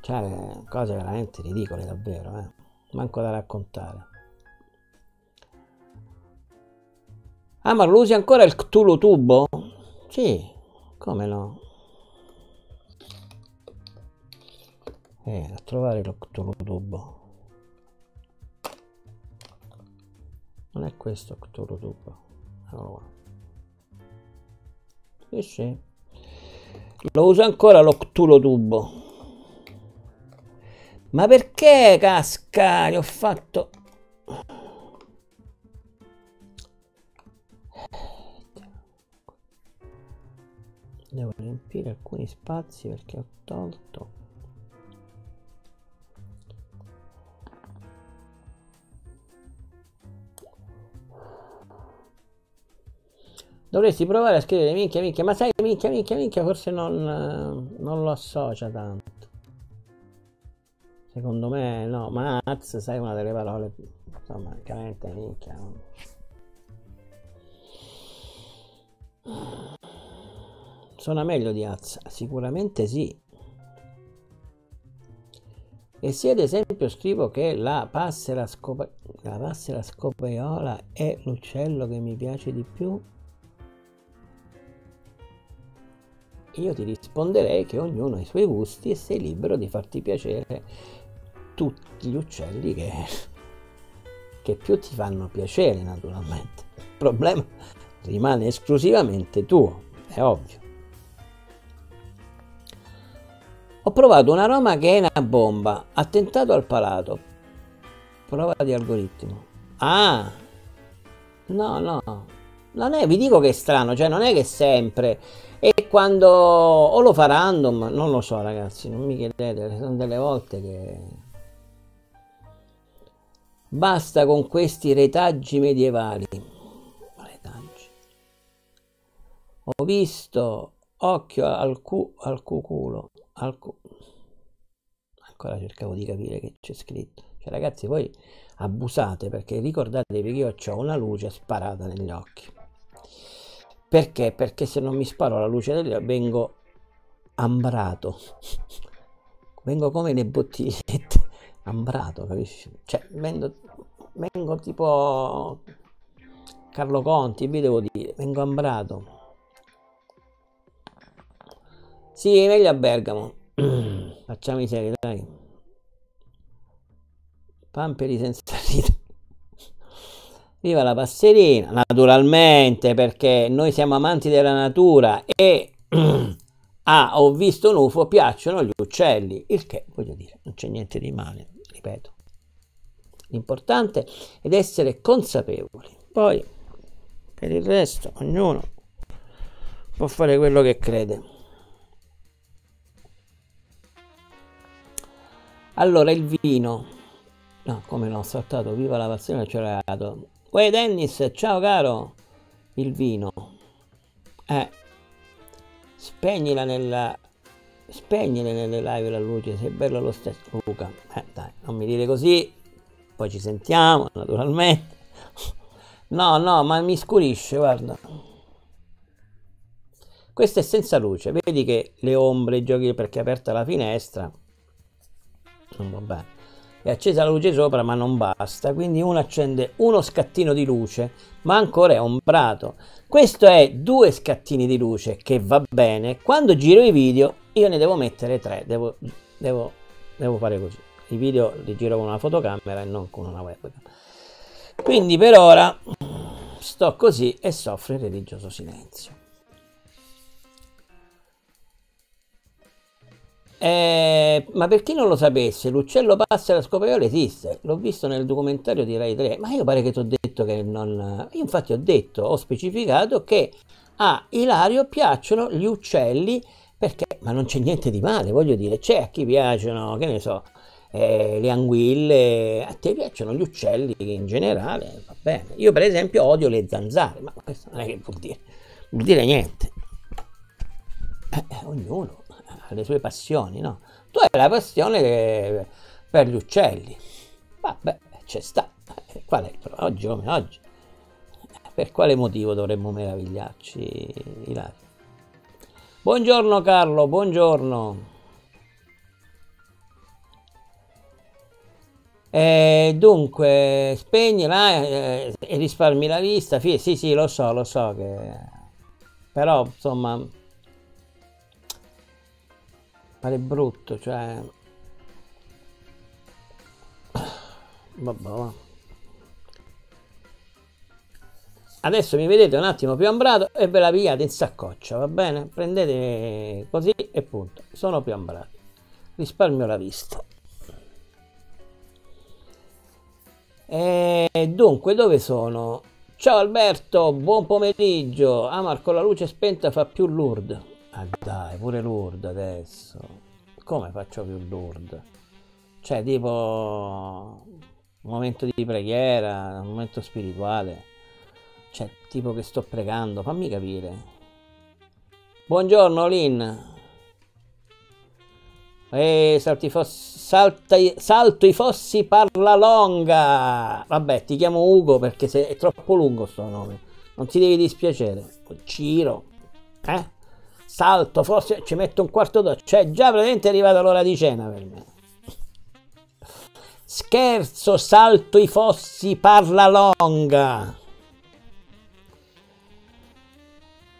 cioè cose veramente ridicole davvero, eh? manco da raccontare. Ah ma lo usi ancora il Cthulhu Tubo? Sì, come no? Eh, a trovare lo Cthulhu Tubo. Non è questo Cthulhu Tubo. Allora. Sì, sì. Lo uso ancora l'octulo tubo. Ma perché casca? Gli ho fatto... Devo riempire alcuni spazi perché ho tolto Dovresti provare a scrivere minchia minchia, ma sai minchia minchia minchia forse non, non lo associa tanto. Secondo me no, Maz sai una delle parole, insomma, chiaramente minchia. No? Suona meglio di Az? Sicuramente sì. E se ad esempio scrivo che la passera, scopa- la passera scopaiola è l'uccello che mi piace di più, io ti risponderei che ognuno ha i suoi gusti e sei libero di farti piacere tutti gli uccelli che, [LAUGHS] che più ti fanno piacere naturalmente. Il problema rimane esclusivamente tuo, è ovvio. Ho provato un aroma che è una bomba, attentato al palato. Prova di algoritmo. Ah! No, no. Non è, vi dico che è strano, cioè non è che sempre e quando o lo fa random, non lo so ragazzi, non mi chiedete, sono delle volte che basta con questi retaggi medievali. Retaggi. Ho visto occhio al, cu, al cuculo, al cu... ancora cercavo di capire che c'è scritto. Cioè ragazzi, voi abusate perché ricordatevi che io ho una luce sparata negli occhi. Perché? Perché se non mi sparo la luce occhi vengo ambrato. [LAUGHS] vengo come le bottigliette. [LAUGHS] ambrato, capisci? Cioè, vengo, vengo tipo Carlo Conti, vi devo dire, vengo ambrato. Sì, meglio a Bergamo. [CLEARS THROAT] Facciamo i seri, dai. Pamperi senza [LAUGHS] rito. Viva la passerina, naturalmente perché noi siamo amanti della natura e [CLEARS THROAT] ah, ho visto un UFO, piacciono gli uccelli, il che voglio dire, non c'è niente di male, ripeto. L'importante è essere consapevoli. Poi, per il resto, ognuno può fare quello che crede. Allora, il vino. No, come no, ho saltato, viva la passione del ciorato. Uè Dennis, ciao caro. Il vino. Eh, spegnila nella... Spegnile nelle live la luce, sei bello lo stesso. Luca, eh dai, non mi dire così. Poi ci sentiamo, naturalmente. No, no, ma mi scurisce, guarda. Questo è senza luce, vedi che le ombre, giochi perché è aperta la finestra, non va bene. È accesa la luce sopra, ma non basta, quindi uno accende uno scattino di luce, ma ancora è ombrato. Questo è due scattini di luce, che va bene. Quando giro i video, io ne devo mettere tre, devo, devo, devo fare così. I video li giro con una fotocamera e non con una webcam. Quindi per ora sto così e soffro il religioso silenzio. Eh, ma per chi non lo sapesse, l'uccello passa la scopaiola esiste. L'ho visto nel documentario di Rai 3. Ma io pare che ti ho detto che non. Io infatti ho detto, ho specificato che a Ilario piacciono gli uccelli perché. Ma non c'è niente di male, voglio dire. C'è a chi piacciono, che ne so, eh, le anguille. A te piacciono gli uccelli in generale, va bene. Io, per esempio, odio le zanzare, ma questo non è che vuol dire. Vuol dire niente. Eh, eh ognuno le sue passioni, no? Tu hai la passione per gli uccelli. Vabbè, c'è sta. Eh, qual è? Oggi come oggi. Per quale motivo dovremmo meravigliarci, Ilario? Buongiorno Carlo, buongiorno. E dunque, spegnila eh, e risparmi la vista. Sì, sì, lo so, lo so che... Però, insomma, pare brutto, cioè... Vabbè, va. Adesso mi vedete un attimo più ambrato e ve la pigliate in saccoccia, va bene? Prendete così e punto. Sono più ambrato. Risparmio la vista. E dunque, dove sono? Ciao Alberto, buon pomeriggio. Ah, Marco, la luce spenta fa più lourd. Ah dai, pure Lourdes adesso. Come faccio più Lourdes? Cioè, tipo un momento di preghiera, un momento spirituale. Cioè, tipo che sto pregando, fammi capire. Buongiorno Lin. E salto i fossi, salto i fossi parla longa. Vabbè, ti chiamo Ugo perché è troppo lungo sto nome. Non ti devi dispiacere. Ciro. Eh? Salto, forse ci metto un quarto d'ora, cioè già praticamente è arrivata l'ora di cena per me. Scherzo, salto i fossi, parla longa.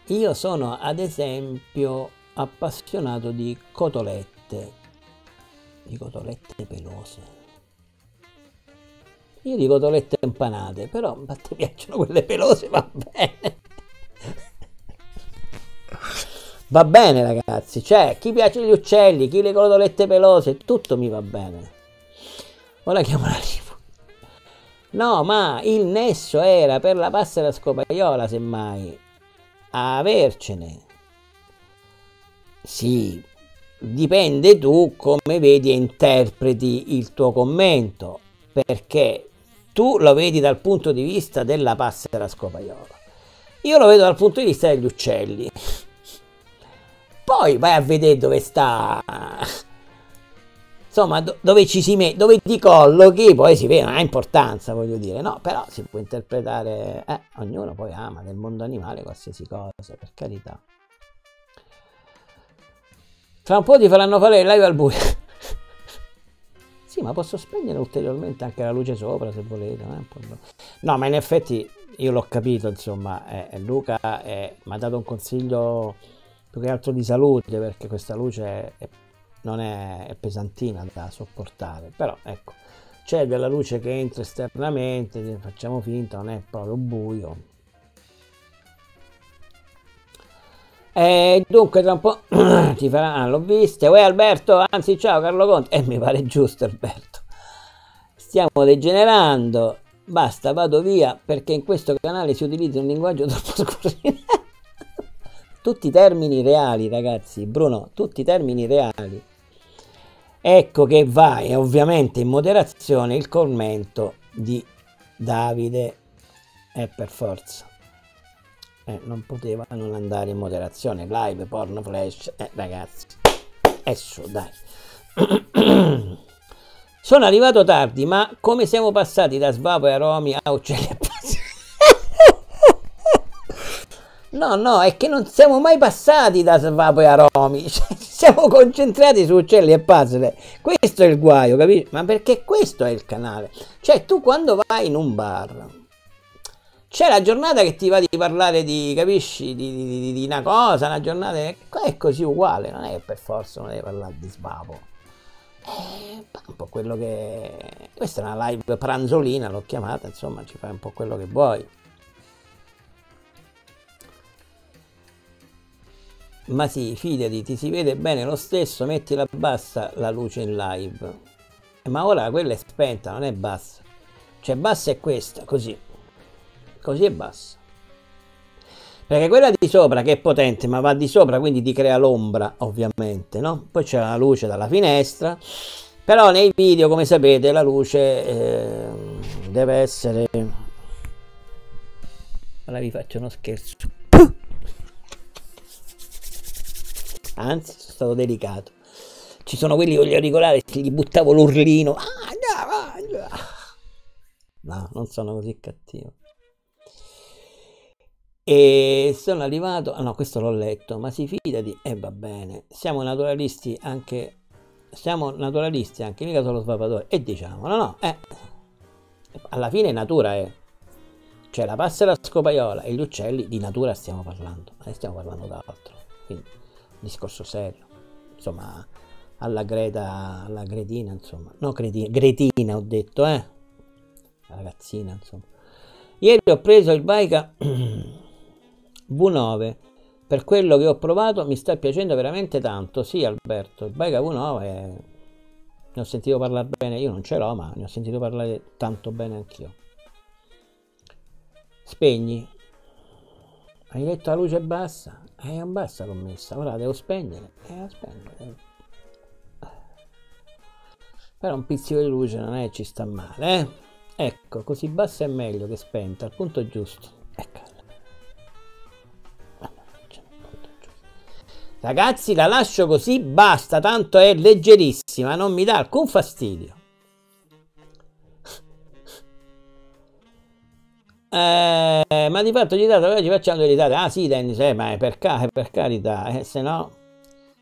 Io sono ad esempio appassionato di cotolette, di cotolette pelose. Io di cotolette impanate, però a te piacciono quelle pelose, va bene. Va bene ragazzi, cioè chi piace gli uccelli, chi le cotolette pelose, tutto mi va bene. Ora chiamo la Livo. No, ma il nesso era per la passera scopaiola, semmai. A avercene. Sì, dipende tu come vedi e interpreti il tuo commento, perché tu lo vedi dal punto di vista della passera scopaiola. Io lo vedo dal punto di vista degli uccelli. Poi vai a vedere dove sta. Insomma, do, dove ci si mette, dove ti collochi, poi si vede, non ha importanza, voglio dire, no? Però si può interpretare, eh, ognuno poi ama nel mondo animale qualsiasi cosa, per carità. Tra un po' ti faranno fare live al buio. [LAUGHS] sì, ma posso spegnere ulteriormente anche la luce sopra se volete. Eh? No, ma in effetti io l'ho capito, insomma, eh, Luca mi ha dato un consiglio più che altro di salute perché questa luce è, non è, è, pesantina da sopportare. Però ecco c'è della luce che entra esternamente facciamo finta non è proprio buio. E dunque tra un po' [CLEARS THROAT] ti farà, ah, l'ho vista, uè Alberto, anzi ciao Carlo Conte, e eh, mi pare giusto Alberto, stiamo degenerando, basta, vado via perché in questo canale si utilizza un linguaggio troppo [LAUGHS] scorrinato. Tutti termini reali ragazzi, Bruno, tutti termini reali. Ecco che va, e ovviamente in moderazione, il commento di Davide, è per forza eh, non poteva non andare in moderazione. Live, porno, flash, eh, ragazzi, su, dai. [CLEARS THROAT] Sono arrivato tardi, ma come siamo passati da Svavo e Aromi a Uccelli e Puzzle? No, no, è che non siamo mai passati da Svavo e Aromi. [LAUGHS] Cioè, siamo concentrati su Uccelli e Puzzle. Questo è il guaio, capisci? Ma perché questo è il canale. Cioè, tu quando vai in un bar c'è la giornata che ti va di parlare di, capisci, di, di, di una cosa, una giornata è così uguale, non è che per forza non devi parlare di sbavo. È un po' quello che... Questa è una live pranzolina, l'ho chiamata, insomma, ci fai un po' quello che vuoi. Ma sì, fidati, ti si vede bene lo stesso, mettila bassa la luce in live. Ma ora quella è spenta, non è bassa. Cioè bassa è questa, così così e basta. Perché quella di sopra che è potente, ma va di sopra, quindi ti crea l'ombra, ovviamente, no? Poi c'è la luce dalla finestra, però nei video, come sapete, la luce eh, deve essere... Ora vi faccio uno scherzo. Anzi, sono stato delicato. Ci sono quelli con gli auricolari, gli buttavo l'urlino. Ah, no, non sono così cattivo. E sono arrivato, ah no, questo l'ho letto, ma si fida di, e eh, va bene, siamo naturalisti anche, siamo naturalisti anche, mica solo svapatori, e diciamo, no, no, eh, alla fine natura è, cioè la passera scopaiola e gli uccelli di natura stiamo parlando, non stiamo parlando d'altro, quindi discorso serio, insomma, alla Greta, alla Gretina, insomma, no, Gretina, Gretina ho detto, eh, ragazzina, insomma. Ieri ho preso il Baika [CLEARS THROAT] V9 per quello che ho provato mi sta piacendo veramente tanto. Sì Alberto il Bike V9 è... ne ho sentito parlare bene. Io non ce l'ho ma ne ho sentito parlare tanto bene anch'io. Spegni. Hai detto la luce bassa eh, bassa l'ho messa ora devo spegnere eh, la spengo però un pizzico di luce non è ci sta male eh? ecco così bassa è meglio che spenta al punto giusto ecco Ragazzi, la lascio così, basta, tanto è leggerissima, non mi dà alcun fastidio. Eh, ma di fatto gli date, oggi facciamo le date. Ah sì, Dennis, eh, ma è per, ca- per carità, eh, se no...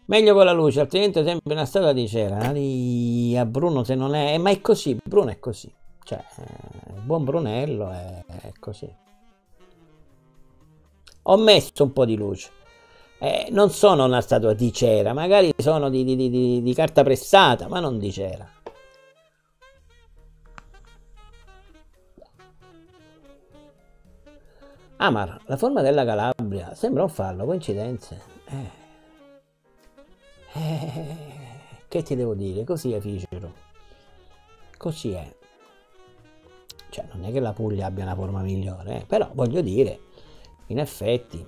Meglio con la luce, altrimenti sempre una statua di cera. A Bruno se non è... Ma è così, Bruno è così. Cioè, eh, il buon Brunello è, è così. Ho messo un po' di luce eh, non sono una statua di cera, magari sono di, di, di, di carta pressata, ma non di cera. Amar, la forma della Calabria, sembra un fallo, coincidenze. Eh. Eh, che ti devo dire? Così è Ficero. Così è. Cioè, non è che la Puglia abbia una forma migliore, eh? però voglio dire, in effetti,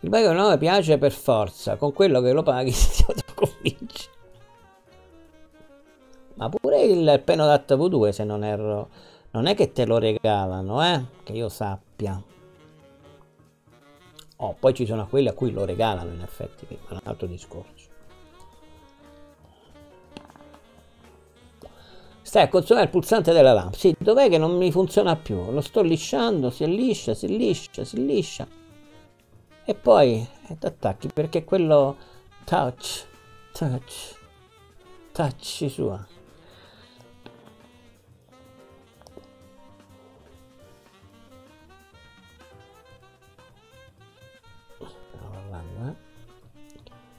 il Bike 9 piace per forza, con quello che lo paghi [LAUGHS] ti autoconvinci. Ma pure il Penodat V2, se non erro, non è che te lo regalano, eh? Che io sappia. Oh, poi ci sono quelli a cui lo regalano, in effetti, che è un altro discorso. Stai a consumare il pulsante della lampada. Sì, dov'è che non mi funziona più? Lo sto lisciando, si liscia, si liscia, si liscia e poi eh, ti attacchi perché quello touch, touch, touch sua.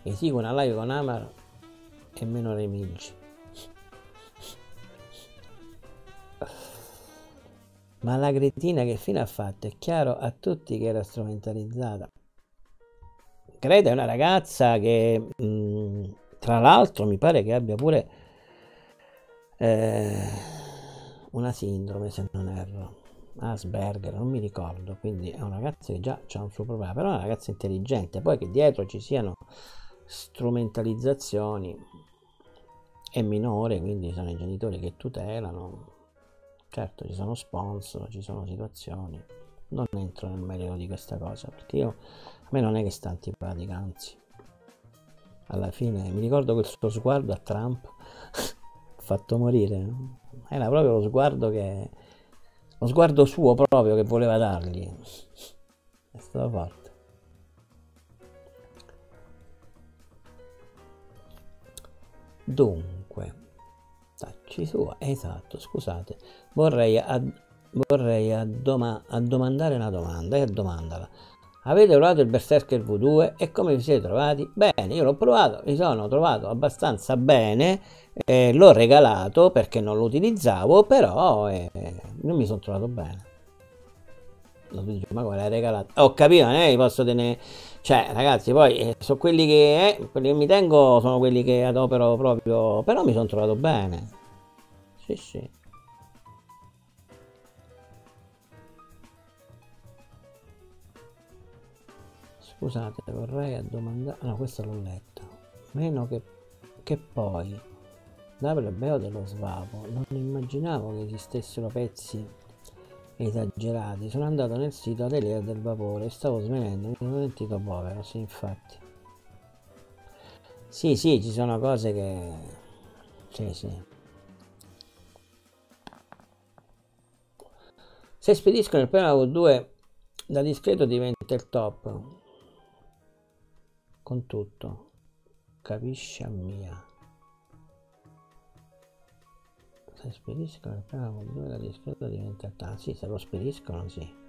Esigo una live con Amar e meno Remigi. Ma la cretina che fine ha fatto? È chiaro a tutti che era strumentalizzata. Greta è una ragazza che, mh, mm, tra l'altro, mi pare che abbia pure eh, una sindrome, se non erro. Asperger, non mi ricordo, quindi è una ragazza che già ha un suo problema, però è una ragazza intelligente, poi che dietro ci siano strumentalizzazioni è minore, quindi sono i genitori che tutelano, certo ci sono sponsor, ci sono situazioni, non entro nel merito di questa cosa, perché io, a me non è che sta antipatica, anzi, alla fine mi ricordo quel suo sguardo a Trump, [LAUGHS] fatto morire, era proprio lo sguardo che, lo sguardo suo proprio che voleva dargli, è stato forte. Dunque, tacci su, esatto, scusate, vorrei, ad, vorrei addoma, addomandare una domanda e domandala. Avete provato il Berserker V2 e come vi siete trovati? Bene, io l'ho provato, mi sono trovato abbastanza bene, eh, l'ho regalato perché non lo utilizzavo, però eh, non mi sono trovato bene. Non dice, ma come l'hai regalato? Ho capito, non posso tenere cioè, ragazzi, poi eh, sono quelli che, eh, quelli che mi tengo, sono quelli che adopero proprio, però mi sono trovato bene. Sì, sì. Scusate, vorrei domandare... No, questo l'ho letto. Meno che, che poi, plebeo dello svavo, non immaginavo che esistessero pezzi esagerati. Sono andato nel sito Atelier del Vapore e stavo svenendo, mi sono sentito povero, sì infatti. Sì, sì, ci sono cose che... Sì, sì. Se spediscono il prima V2 da discreto diventa il top. Con tutto. Capisci a mia. Se spediscono il module la discreta diventa tanto sì se lo spediscono sì.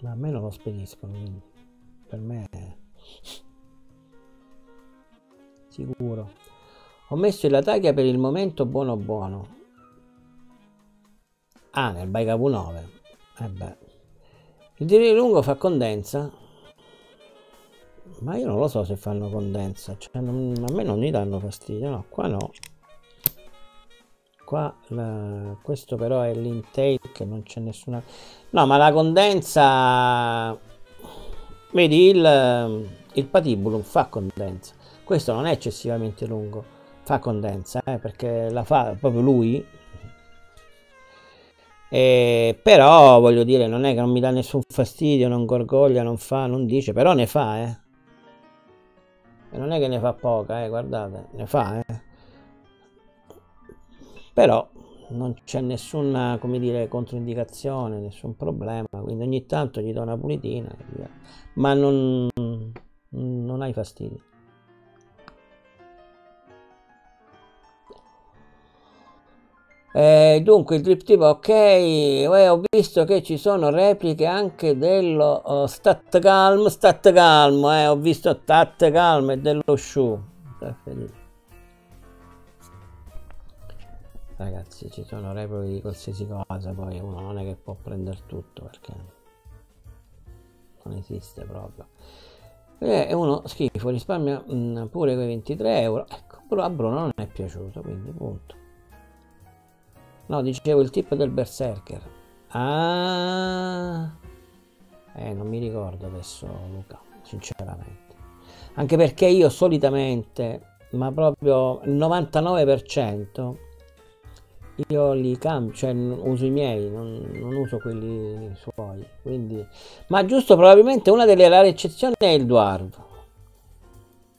Ma a me non lo spediscono quindi per me è sicuro. Ho messo il Latakia per il momento buono buono. Ah nel Baika V9 eh beh. Il dire lungo fa condensa? Ma io non lo so se fanno condensa cioè non, a me non mi danno fastidio no qua no qua la, questo però è l'intake non c'è nessuna no ma la condensa vedi il, il patibulum fa condensa. Questo non è eccessivamente lungo fa condensa eh, perché la fa proprio lui. E, però voglio dire non è che non mi dà nessun fastidio non gorgoglia non fa non dice però ne fa eh. E non è che ne fa poca eh guardate ne fa eh però non c'è nessuna come dire controindicazione nessun problema quindi ogni tanto gli do una pulitina ma non, non hai fastidio Eh, dunque il drip tip ok eh, ho visto che ci sono repliche anche dello uh, stat calm stat calm eh, ho visto stat calm e dello shoe ragazzi ci sono repliche di qualsiasi cosa poi uno non è che può prendere tutto perché non esiste proprio. E uno schifo risparmia mm, pure quei 23 euro. Ecco a Bruno non è piaciuto quindi punto. No dicevo il tip del berserker. Ah! Eh non mi ricordo adesso Luca sinceramente. Anche perché io solitamente ma proprio il 99% io li cambio, cioè uso i miei, non, non, uso quelli suoi. Quindi... Ma giusto, probabilmente una delle rare eccezioni è il Dwarf.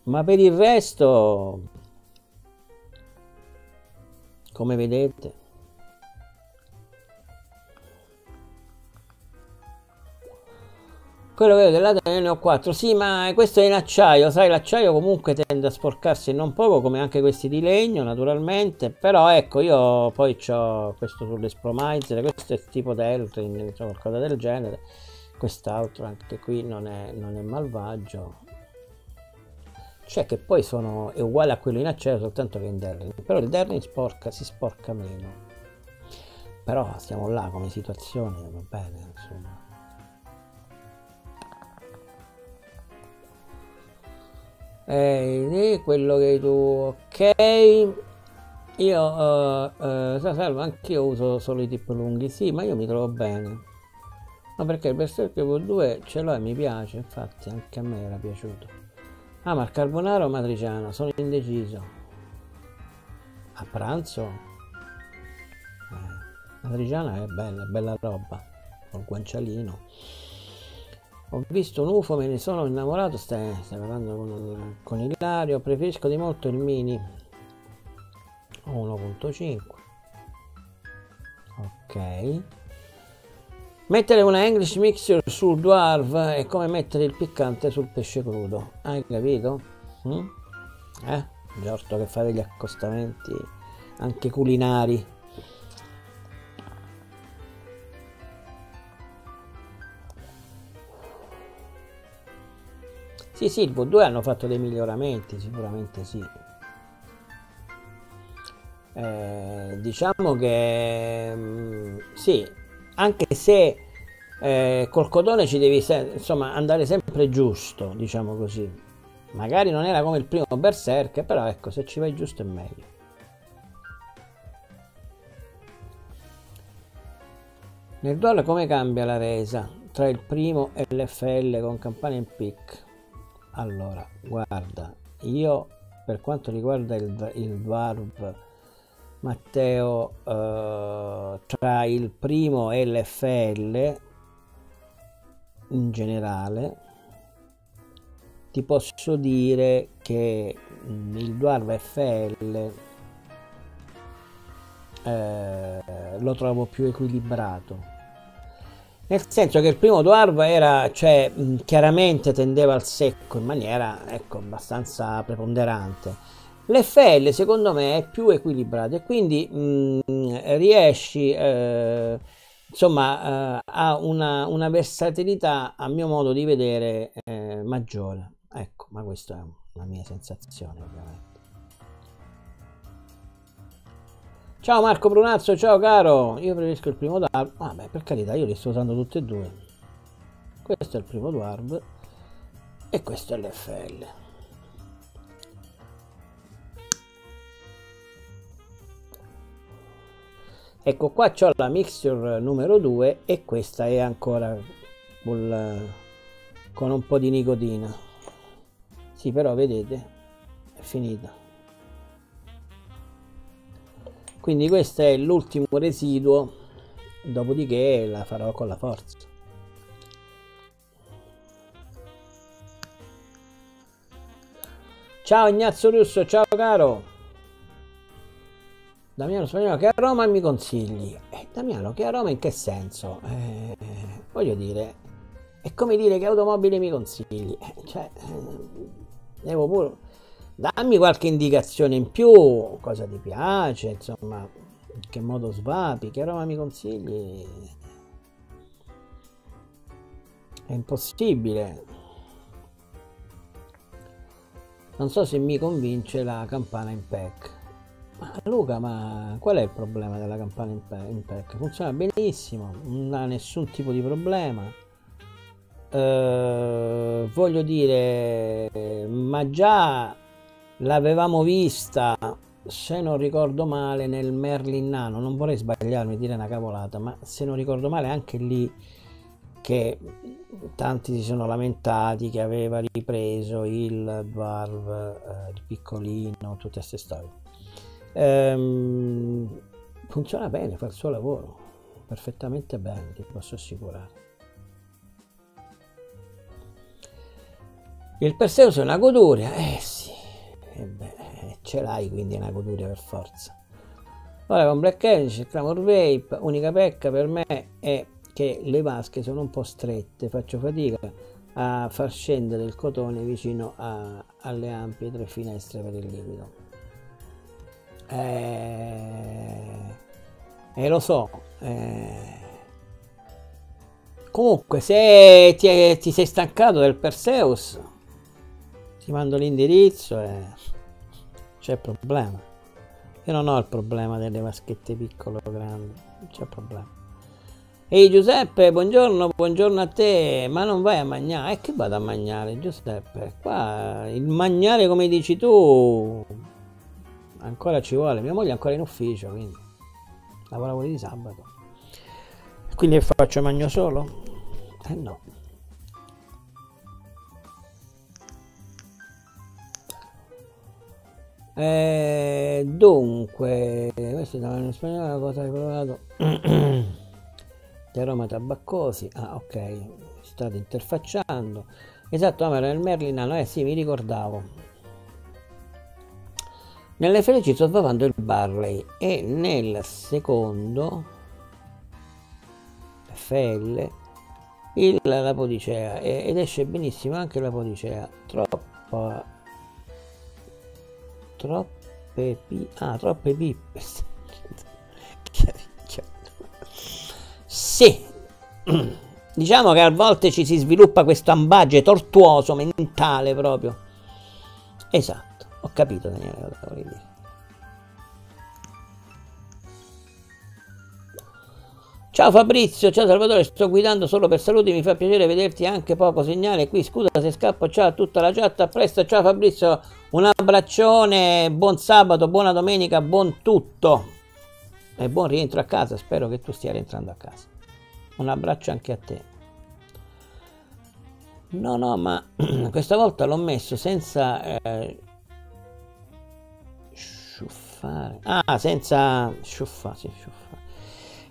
Ma per il resto, come vedete, quello che dell'altro ne ho 4 sì ma questo è in acciaio. Sai l'acciaio comunque tende a sporcarsi non poco come anche questi di legno naturalmente. Però ecco io poi ho questo sull'espromizer questo è tipo Deltrin qualcosa del genere. Quest'altro anche qui non è, non è malvagio. Cioè che poi sono, è uguale a quello in acciaio soltanto che in Derrin però il Derrin sporca, si sporca meno. Però stiamo là come situazione, va bene, insomma. Eh, quello che tu, ok. Io, uh, uh, salvo, anch'io uso solo i tip lunghi, sì, ma io mi trovo bene. Ma perché il Berserker Evo 2 ce l'ho e mi piace, infatti anche a me era piaciuto. Ah, ma il carbonaro o matriciana? Sono indeciso. A pranzo? Eh, matriciana è bella, bella roba. Col guancialino. Ho visto un UFO, me ne sono innamorato, stai, stai parlando con, con Ilario, preferisco di molto il mini 1.5 ok mettere una English mixture sul dwarf è come mettere il piccante sul pesce crudo hai capito? Mm? eh? Giorto che fa degli accostamenti anche culinari Sì, sì, il V2 hanno fatto dei miglioramenti, sicuramente sì. Eh, diciamo che mm, sì, anche se eh, col cotone ci devi insomma andare sempre giusto, diciamo così. Magari non era come il primo Berserk, però ecco, se ci vai giusto è meglio. Nel dual come cambia la resa tra il primo e l'FL con campana in pick? Allora, guarda, io per quanto riguarda il, il Dwarf Matteo eh, tra il primo e l'FL in generale ti posso dire che mm, il Dwarf FL eh, lo trovo più equilibrato nel senso che il primo Dwarf era cioè chiaramente tendeva al secco in maniera ecco abbastanza preponderante L'FL secondo me è più equilibrato e quindi mh, riesci eh, insomma eh, a una, una, versatilità a mio modo di vedere eh, maggiore. Ecco, ma questa è una mia sensazione ovviamente. Ciao Marco Brunazzo, ciao caro, io preferisco il primo Dwarf, vabbè per carità io li sto usando tutti e due. Questo è il primo Dwarf e questo è l'FL. ecco qua c'ho la mixture numero 2 e questa è ancora con, con un po' di nicotina sì però vedete è finita quindi questo è l'ultimo residuo dopodiché la farò con la forza ciao Ignazio Russo ciao caro Damiano Spagnolo, che aroma mi consigli? Eh, Damiano, che aroma in che senso? Eh, voglio dire, è come dire che automobile mi consigli. Eh, cioè, eh, devo pure... Dammi qualche indicazione in più, cosa ti piace, insomma, in che modo svapi, che aroma mi consigli? È impossibile. Non so se mi convince la campana in pack. Ma Luca, ma qual è il problema della campana in pack? Funziona benissimo, non ha nessun tipo di problema. Uh, voglio dire, ma già l'avevamo vista, se non ricordo male, nel Merlin Nano. Non vorrei sbagliarmi, dire una cavolata, ma se non ricordo male, anche lì che tanti si sono lamentati che aveva ripreso il Dwarf, eh, il piccolino, tutte queste storie ehm, funziona bene, fa il suo lavoro perfettamente bene, ti posso assicurare. Il Perseus è una goduria, eh ce l'hai quindi una goduria per forza. Ora con Black Edge, Clamor Vape, unica pecca per me è che le vasche sono un po' strette, faccio fatica a far scendere il cotone vicino a, alle ampie tre finestre per il liquido. Eh, eh, lo so. Eh. Comunque, se ti, ti, sei stancato del Perseus, ti mando l'indirizzo e c'è problema. Io non ho il problema delle vaschette piccole o grandi, non c'è problema. Ehi Giuseppe, buongiorno, buongiorno a te, ma non vai a mangiare? E che vado a mangiare Giuseppe? Qua il mangiare come dici tu ancora ci vuole, mia moglie è ancora in ufficio, quindi lavora pure di sabato. Quindi faccio, mangio solo? Eh no. Eh, dunque, questo è in spagnolo, cosa hai provato? di aroma tabaccosi. Ah, ok, state interfacciando. Esatto, Amaro nel Merlinano, eh sì, mi ricordavo. Nelle felici sto sbavando il Barley e nel secondo FL il, la podicea ed esce benissimo anche la podicea troppa troppe pi, ah, troppe pippe [LAUGHS] Sì, diciamo che a volte ci si sviluppa questo ambage tortuoso, mentale proprio. Esatto, ho capito Daniele cosa volevi dire. Ciao Fabrizio, ciao Salvatore, sto guidando solo per saluti, mi fa piacere vederti anche poco segnale qui, scusa se scappo, ciao a tutta la chat, a presto, ciao Fabrizio, un abbraccione, buon sabato, buona domenica, buon tutto e buon rientro a casa, spero che tu stia rientrando a casa. Un abbraccio anche a te. No, no, ma [CLEARS THROAT] questa volta l'ho messo senza eh, sciuffare. Ah, senza sciuffare, sì, sciuffare.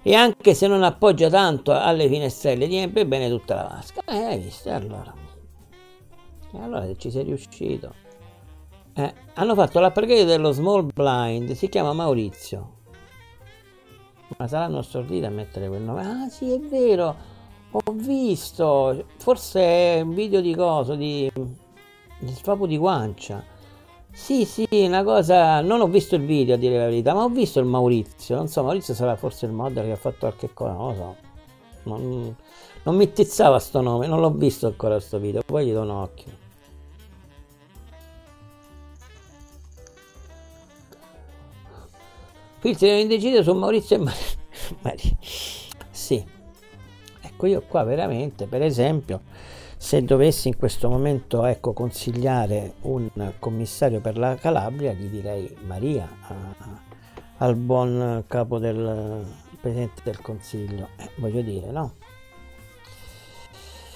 E anche se non appoggia tanto alle finestrelle, riempie bene tutta la vasca. Eh, hai visto? Allora. E allora se ci sei riuscito. Eh, hanno fatto l'upgrade dello small blind, si chiama Maurizio. Ma saranno storditi a mettere quel nome. Ah sì, è vero, ho visto, forse è un video di coso, di, di sfapo di guancia. Sì, sì, una cosa, non ho visto il video a dire la verità, ma ho visto il Maurizio, non so, Maurizio sarà forse il model che ha fatto qualche cosa, non lo so. Non, non mi tizzava sto nome, non l'ho visto ancora sto video, poi gli do un occhio. Filtri ero indeciso su Maurizio e Maria. Sì, ecco io qua veramente, per esempio, se dovessi in questo momento ecco, consigliare un commissario per la Calabria, gli direi Maria a, al buon capo del Presidente del Consiglio. Eh, voglio dire, no?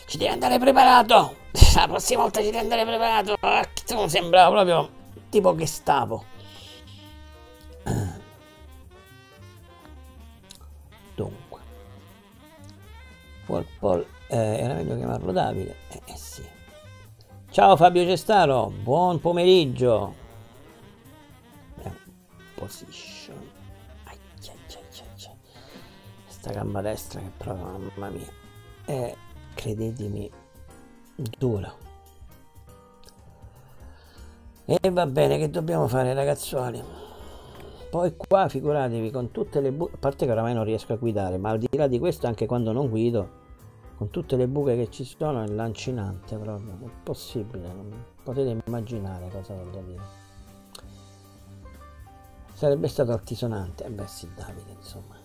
Ci devi andare preparato! [LAUGHS] La prossima volta ci devi andare preparato! Ah, tu sembrava proprio tipo che stavo. Dunque, Paul, eh, era meglio chiamarlo Davide? Eh, eh sì. Ciao Fabio Cestaro, buon pomeriggio. Eh, position. Ai, ai, ai, Questa gamba destra che proprio, mamma mia. È, credetemi, dura. E va bene, che dobbiamo fare ragazzuoli? Poi qua figuratevi con tutte le buche, a parte che oramai non riesco a guidare, ma al di là di questo anche quando non guido, con tutte le buche che ci sono è lancinante proprio, è possibile, non potete immaginare cosa voglio dire. Sarebbe stato altisonante, eh beh sì Davide insomma.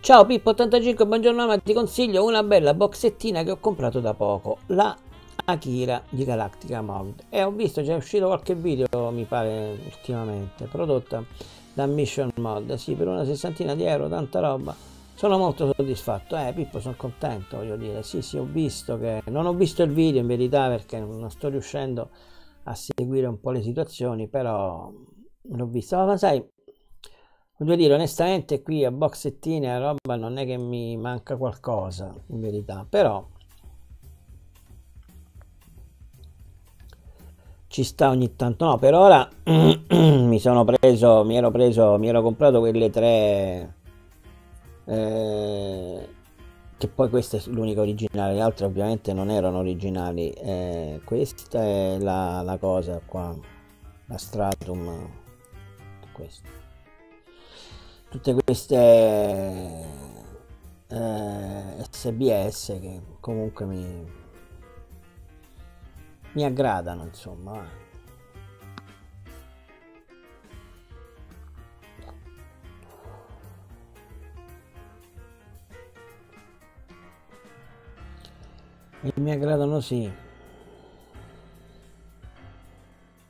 Ciao Pippo85, buongiorno ma ti consiglio una bella boxettina che ho comprato da poco, la Akira di Galactica Mod e ho visto c'è uscito qualche video mi pare ultimamente prodotta da Mission Mod sì per una sessantina di euro tanta roba. Sono molto soddisfatto eh Pippo sono contento voglio dire. Sì sì ho visto che non ho visto il video in verità perché non sto riuscendo a seguire un po' le situazioni però l'ho visto. Ma sai voglio dire onestamente qui a boxettine a roba non è che mi manca qualcosa in verità. Però ci sta ogni tanto. No per ora [CLEARS THROAT] mi sono preso mi ero preso mi ero comprato quelle tre eh, che poi questa è l'unica originale le altre ovviamente non erano originali. Eh, questa è la, la, cosa qua la stratum questa. Tutte queste eh, sbs che comunque mi mi aggradano, insomma. E mi aggradano sì.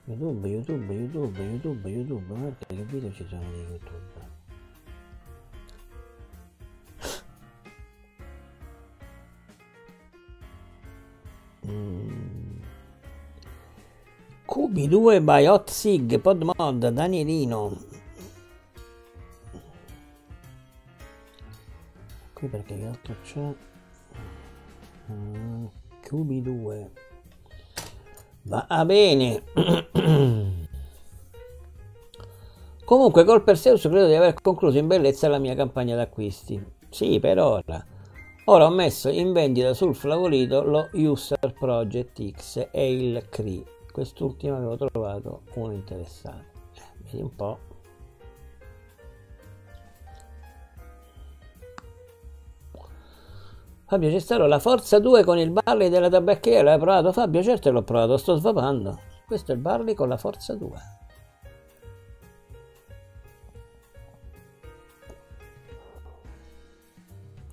YouTube, YouTube, YouTube, YouTube, YouTube, guarda che video ci sono di YouTube. Mm. QB2 by Hot Sig, Podmod, Danielino. Qui perché altro c'è? Mm, QB2 va bene. [CLEARS THROAT] Comunque col Perseus credo di aver concluso in bellezza la mia campagna d'acquisti. Sì per ora. Ora ho messo in vendita sul flavolito lo User Project X e il CRI quest'ultimo avevo trovato uno interessato eh, vedi un po' Fabio Cestaro, la Forza 2 con il Barley della tabaccheria, l'hai provato Fabio? Certo l'ho provato, sto svapando. Questo è il Barley con la Forza 2.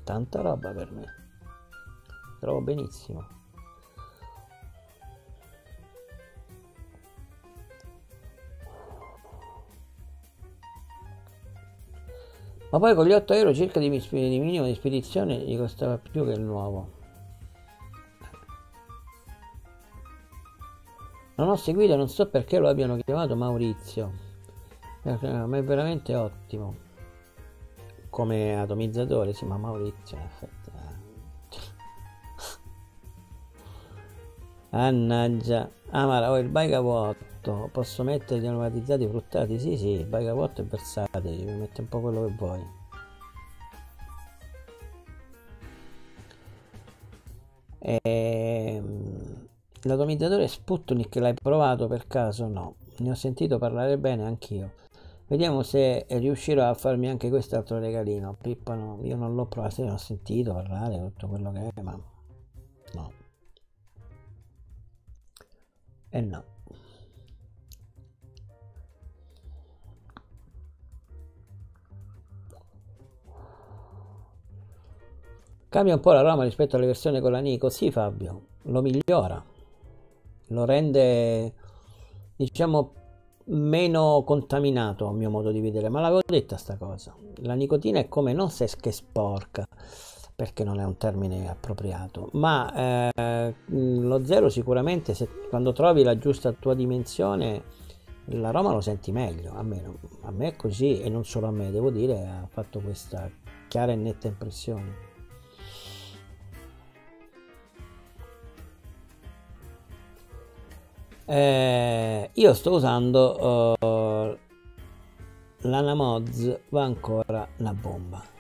Tanta roba per me. Trovo benissimo. Ma poi con gli 8 euro circa di, di minimo di spedizione gli costava più che il nuovo. Non ho seguito, non so perché lo abbiano chiamato Maurizio, ma è veramente ottimo. Come atomizzatore, sì, ma Maurizio in effetti. Eh. [LAUGHS] Annaggia. Ah, ma ho il bike vuoto vuoto posso mettere gli aromatizzati fruttati? Sì sì vuoto è versatile mi mette un po' quello che vuoi. Ehm, l'atomizzatore Sputnik l'hai provato per caso? no ne ho sentito parlare bene anch'io. Vediamo se riuscirò a farmi anche quest'altro regalino. Pippa no, io non l'ho provato ne ho sentito parlare tutto quello che è ma no. E no Cambia un po' l'aroma rispetto alle versioni con la Nico? Sì Fabio, lo migliora, lo rende diciamo meno contaminato a mio modo di vedere, ma l'avevo detta sta cosa. La nicotina è come non se che sporca, perché non è un termine appropriato, ma eh, lo zero sicuramente se quando trovi la giusta tua dimensione l'aroma lo senti meglio, a me, a me è così e non solo a me, devo dire, ha fatto questa chiara e netta impressione. Eh, io sto usando uh, l'Anamoz va ancora una bomba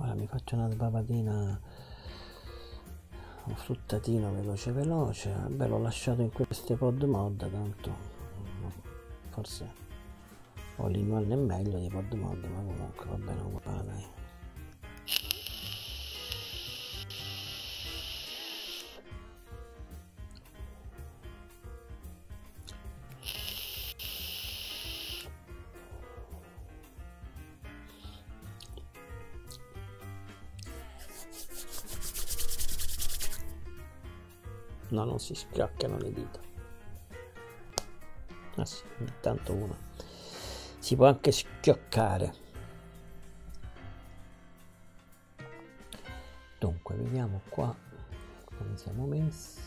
ora mi faccio una sbavatina un fruttatino veloce veloce. Beh l'ho lasciato in queste pod mod tanto forse ho l'inuano è meglio di pod mod ma comunque va bene uguale no non si schiocchiano le dita. Ah sì, intanto uno. Si può anche schioccare. Dunque vediamo qua come siamo messi.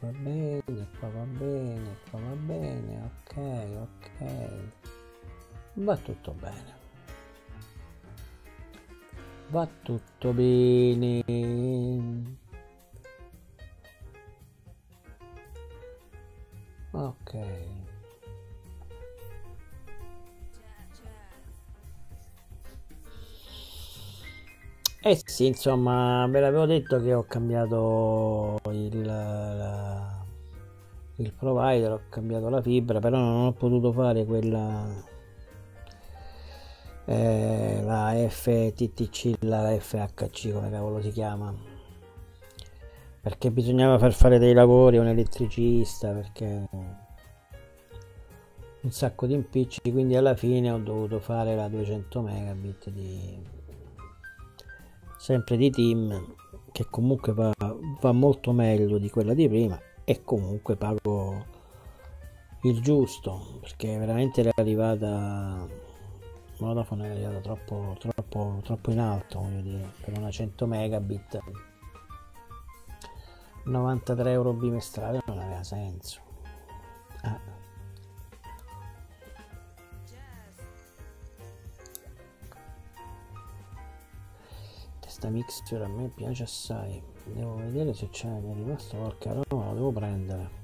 Va bene qua va bene qua va bene. Ok ok va tutto bene va tutto bene. Ok. Eh sì, insomma, ve l'avevo detto che ho cambiato il, la, il provider, ho cambiato la fibra, però non ho potuto fare quella eh, la FTTC, la FHC, come cavolo si chiama, perché bisognava far fare dei lavori a un elettricista, perché un sacco di impicci, quindi alla fine ho dovuto fare la 200 megabit di sempre di team che comunque va, va molto meglio di quella di prima e comunque pago il giusto perché veramente era arrivata Vodafone è arrivata troppo, troppo, troppo in alto voglio dire per una 100 megabit. 93 euro bimestrale non aveva senso. Eh. Questa mixture a me piace assai. Devo vedere se c'è mi è rimasto qualche aroma lo devo prendere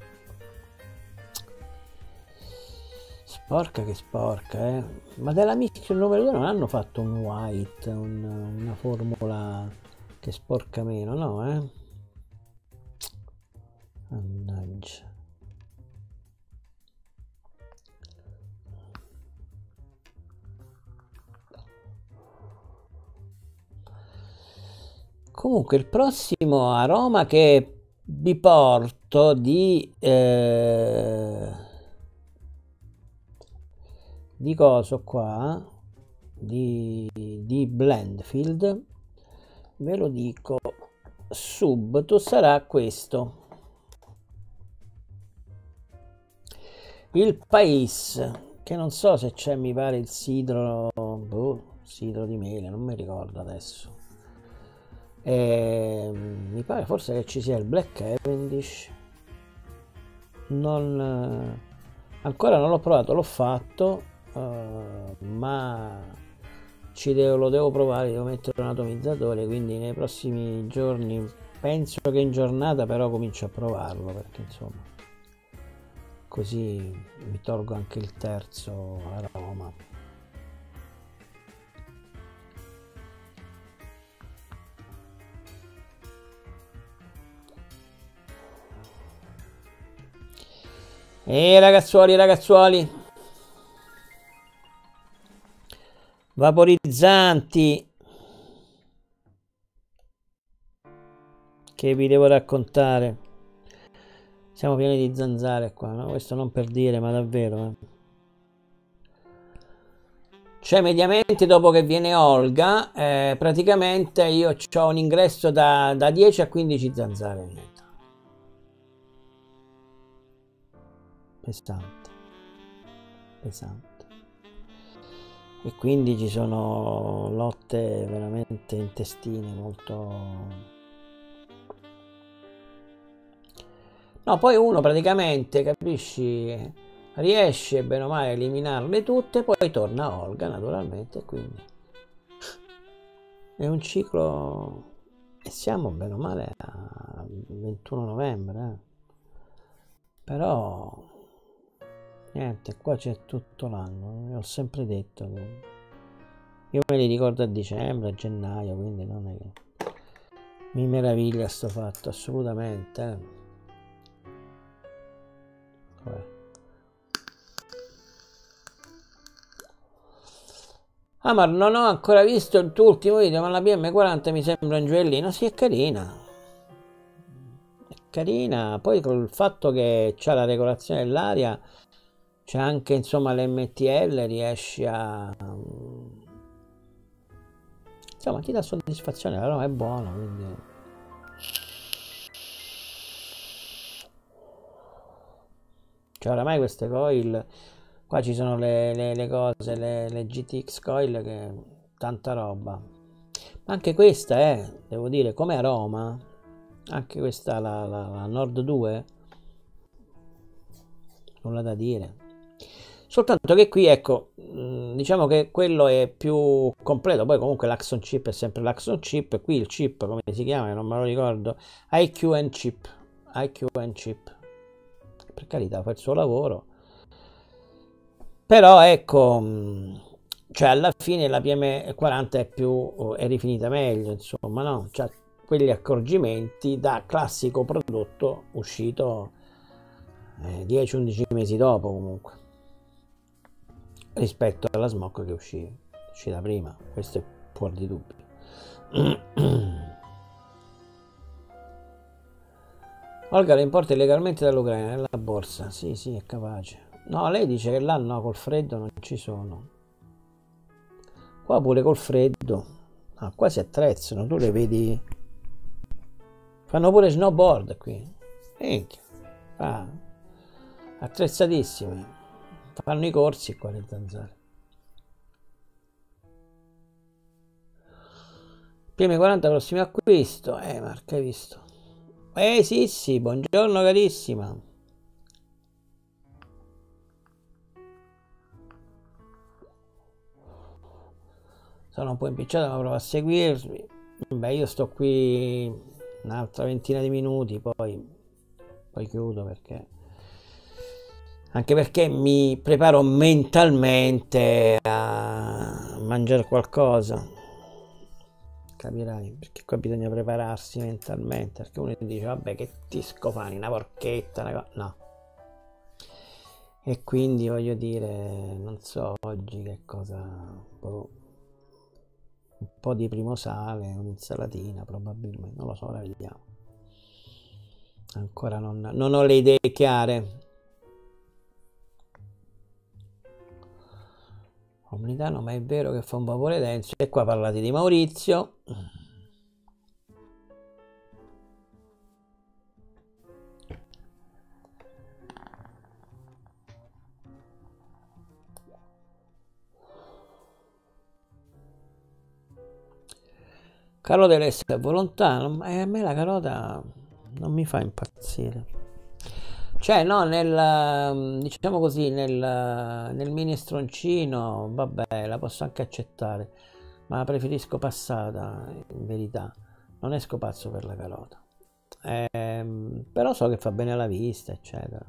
sporca che sporca eh. Ma della mixture numero 2 non hanno fatto un white un, una formula che sporca meno no eh? Mannaggia. Comunque il prossimo aroma che vi porto di eh, di coso qua di, di Blendfield ve lo dico subito sarà questo. Il Pais che non so se c'è mi pare il sidro boh, sidro di mele non mi ricordo adesso. E, mi pare forse che ci sia il Black Cavendish. Non ancora non l'ho provato l'ho fatto uh, ma ci devo, lo devo provare devo mettere un atomizzatore quindi nei prossimi giorni penso che in giornata però comincio a provarlo perché insomma così mi tolgo anche il terzo aroma E ragazzuoli, ragazzuoli. Vaporizzanti. Che vi devo raccontare. Siamo pieni di zanzare qua, no? Questo non per dire, ma davvero, eh. Cioè, mediamente dopo che viene Olga, eh, praticamente io ho un ingresso da, da 10 a 15 zanzare. pesante, pesante. E quindi ci sono lotte veramente intestine molto... No, poi uno praticamente, capisci, riesce bene o male a eliminarle tutte, poi torna Olga naturalmente, quindi è un ciclo e siamo bene o male a 21 novembre, eh. però Niente, qua c'è tutto l'anno, ho sempre detto che io me li ricordo a dicembre, a gennaio, quindi non è che mi meraviglia sto fatto, assolutamente. Eh. Ah, ma non ho ancora visto il tuo ultimo video, ma la PM40 mi sembra un gioiellino. Sì, è carina. È carina. Poi col fatto che c'ha la regolazione dell'aria c'è anche insomma l'MTL riesci a insomma ti dà soddisfazione però è buono quindi. Cioè oramai queste coil qua ci sono le, le, le cose le, le, GTX coil che tanta roba. Ma anche questa eh, devo dire come aroma anche questa la, la, la Nord 2 nulla da dire Soltanto che qui, ecco, mm, diciamo che quello è più completo. Poi comunque l'Axon chip è sempre l'Axon chip. Qui il chip, come si chiama, non me lo ricordo, IQN chip. IQN chip. Per carità, fa il suo lavoro. Però ecco, mm, cioè alla fine la PM40 è più, è rifinita meglio, insomma, no? Cioè, quegli accorgimenti da classico prodotto uscito eh, 10-11 mesi dopo comunque rispetto alla smock che uscì, uscita prima, questo è fuori di dubbio. [CLEARS THROAT] Olga le importa illegalmente dall'Ucraina nella borsa, sì sì è capace. No, lei dice che là no, col freddo non ci sono. Qua pure col freddo. Ah, qua si attrezzano, tu le vedi. Fanno pure snowboard qui. Minchia. Ah, attrezzatissimi. Fanno i corsi qua le zanzare. PM40 prossimo acquisto. Eh, Marca, hai visto? Eh sì, sì, buongiorno carissima. Sono un po' impicciato, ma provo a seguirvi. Beh, io sto qui un'altra ventina di minuti, poi, poi chiudo perché anche perché mi preparo mentalmente a mangiare qualcosa. Capirai, perché qua bisogna prepararsi mentalmente, perché uno dice, vabbè, che ti scofani, una porchetta, una. No. E quindi voglio dire, non so oggi che cosa... Boh, un po' di primo sale, un'insalatina probabilmente, non lo so, ora vediamo. Ancora non, non ho le idee chiare. Comunitano, ma è vero che fa un vapore denso. E qua parlate di Maurizio. Carota deve essere volontà, ma a me la carota non mi fa impazzire. Cioè, no, nel, diciamo così, nel, nel minestroncino, vabbè, la posso anche accettare, ma la preferisco passata, in verità. Non esco pazzo per la carota. Eh, però so che fa bene alla vista, eccetera.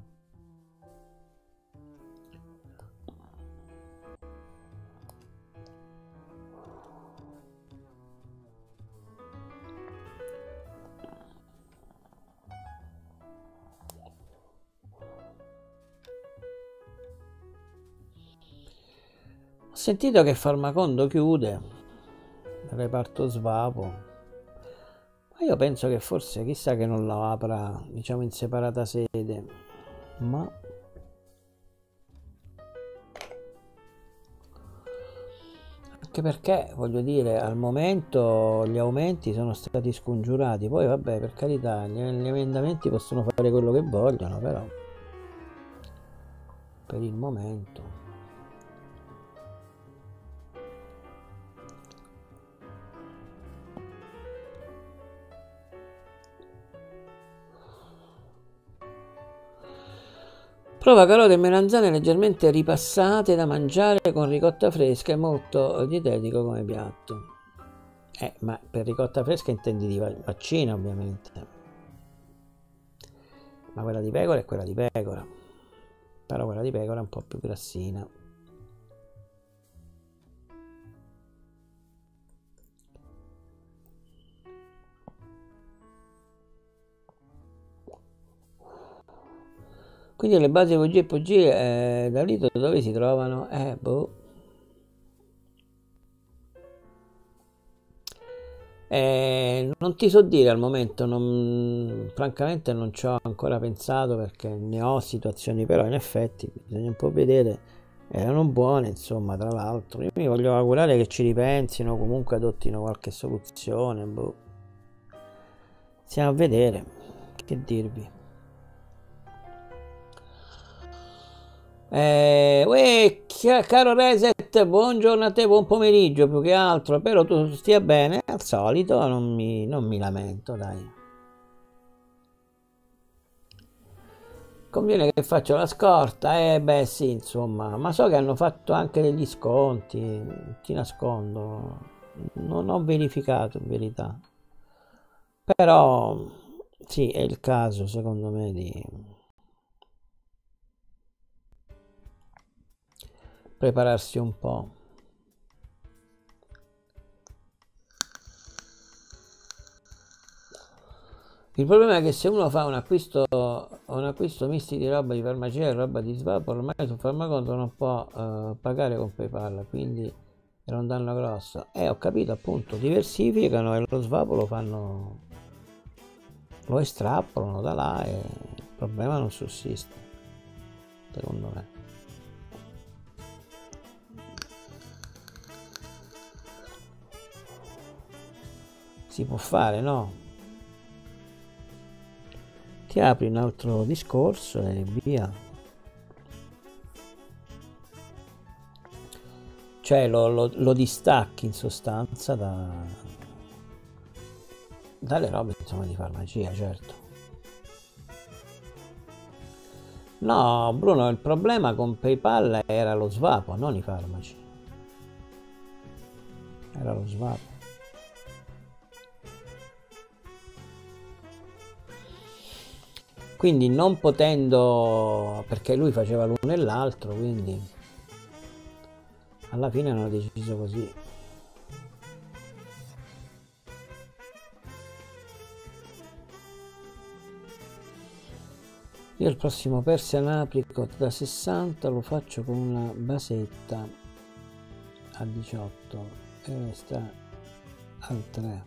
Sentito che Farmacondo chiude. Reparto Svapo. Ma io penso che forse chissà che non la apra diciamo in separata sede. Ma anche perché voglio dire al momento gli aumenti sono stati scongiurati. Poi vabbè per carità gli, gli emendamenti possono fare quello che vogliono però per il momento Prova carote e melanzane leggermente ripassate da mangiare con ricotta fresca, è molto dietetico come piatto. Eh, ma per ricotta fresca intendi di vaccina ovviamente. Ma quella di pecora è quella di pecora. Però quella di pecora è un po' più grassina. Quindi le basi VG e PG eh, da lì dove si trovano? Eh, boh. Eh, non ti so dire al momento, non, francamente non ci ho ancora pensato perché ne ho situazioni, però in effetti bisogna un po' vedere, erano buone insomma tra l'altro, io mi voglio augurare che ci ripensino, comunque adottino qualche soluzione, boh. Stiamo a vedere, che dirvi. Eh, uè, caro Reset, buongiorno a te, buon pomeriggio più che altro, spero tu stia bene, al solito non mi, non mi lamento, dai. conviene che faccio la scorta, eh beh sì, insomma, ma so che hanno fatto anche degli sconti, ti nascondo, non ho verificato in verità, però sì, è il caso secondo me di prepararsi un po'. Il problema è che se uno fa un acquisto, un acquisto misti di roba di farmacia e roba di swap, ormai sul farmaconto non può uh, pagare con PayPal, quindi era un danno grosso. E eh, ho capito appunto, diversificano e lo swap lo fanno, lo estrappolano da là e il problema non sussiste, secondo me. Si può fare, no? ti apri un altro discorso e via. Cioè lo, lo, lo distacchi in sostanza da, dalle robe insomma di farmacia, certo. No, Bruno, il problema con PayPal era lo svapo, non i farmaci. Era lo svapo. Quindi non potendo perché lui faceva l'uno e l'altro quindi alla fine hanno deciso così. Io il prossimo Persian Apricot da 60 lo faccio con una basetta a 18 e sta al 3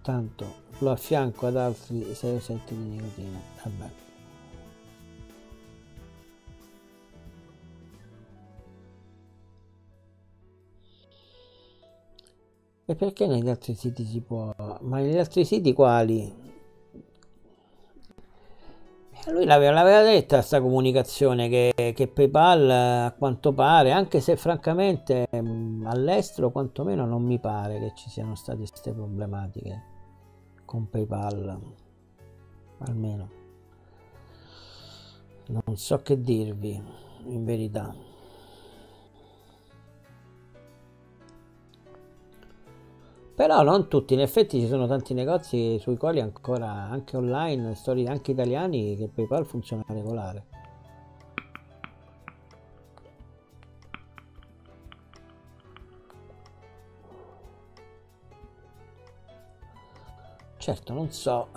tanto lo affianco ad altri 6 o 7 di nicotina. Vabbè. E perché negli altri siti si può? Ma negli altri siti quali? Lui l'aveva, l'aveva detta questa comunicazione che, che, PayPal a quanto pare, anche se francamente all'estero quantomeno non mi pare che ci siano state queste problematiche con PayPal almeno. Non so che dirvi in verità. Però non tutti in effetti ci sono tanti negozi sui quali ancora anche online storie anche italiani che PayPal funziona regolare certo non so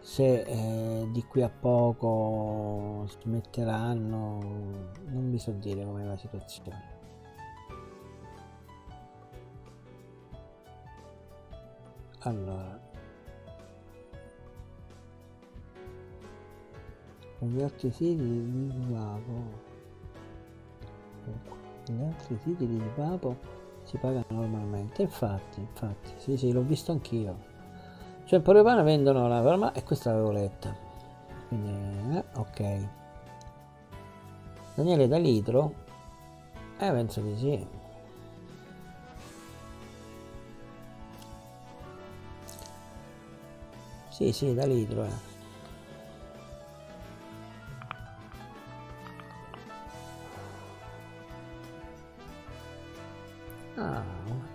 se eh, di qui a poco smetteranno non mi so dire com'è la situazione. Allora. Negli altri siti di Vapo negli altri siti di Vapo si paga normalmente. Infatti infatti sì sì l'ho visto anch'io. Cioè in Pane vendono la ferma e questa l'avevo letta. Quindi eh, ok. Daniele da litro eh penso di sì. Sì sì da litro eh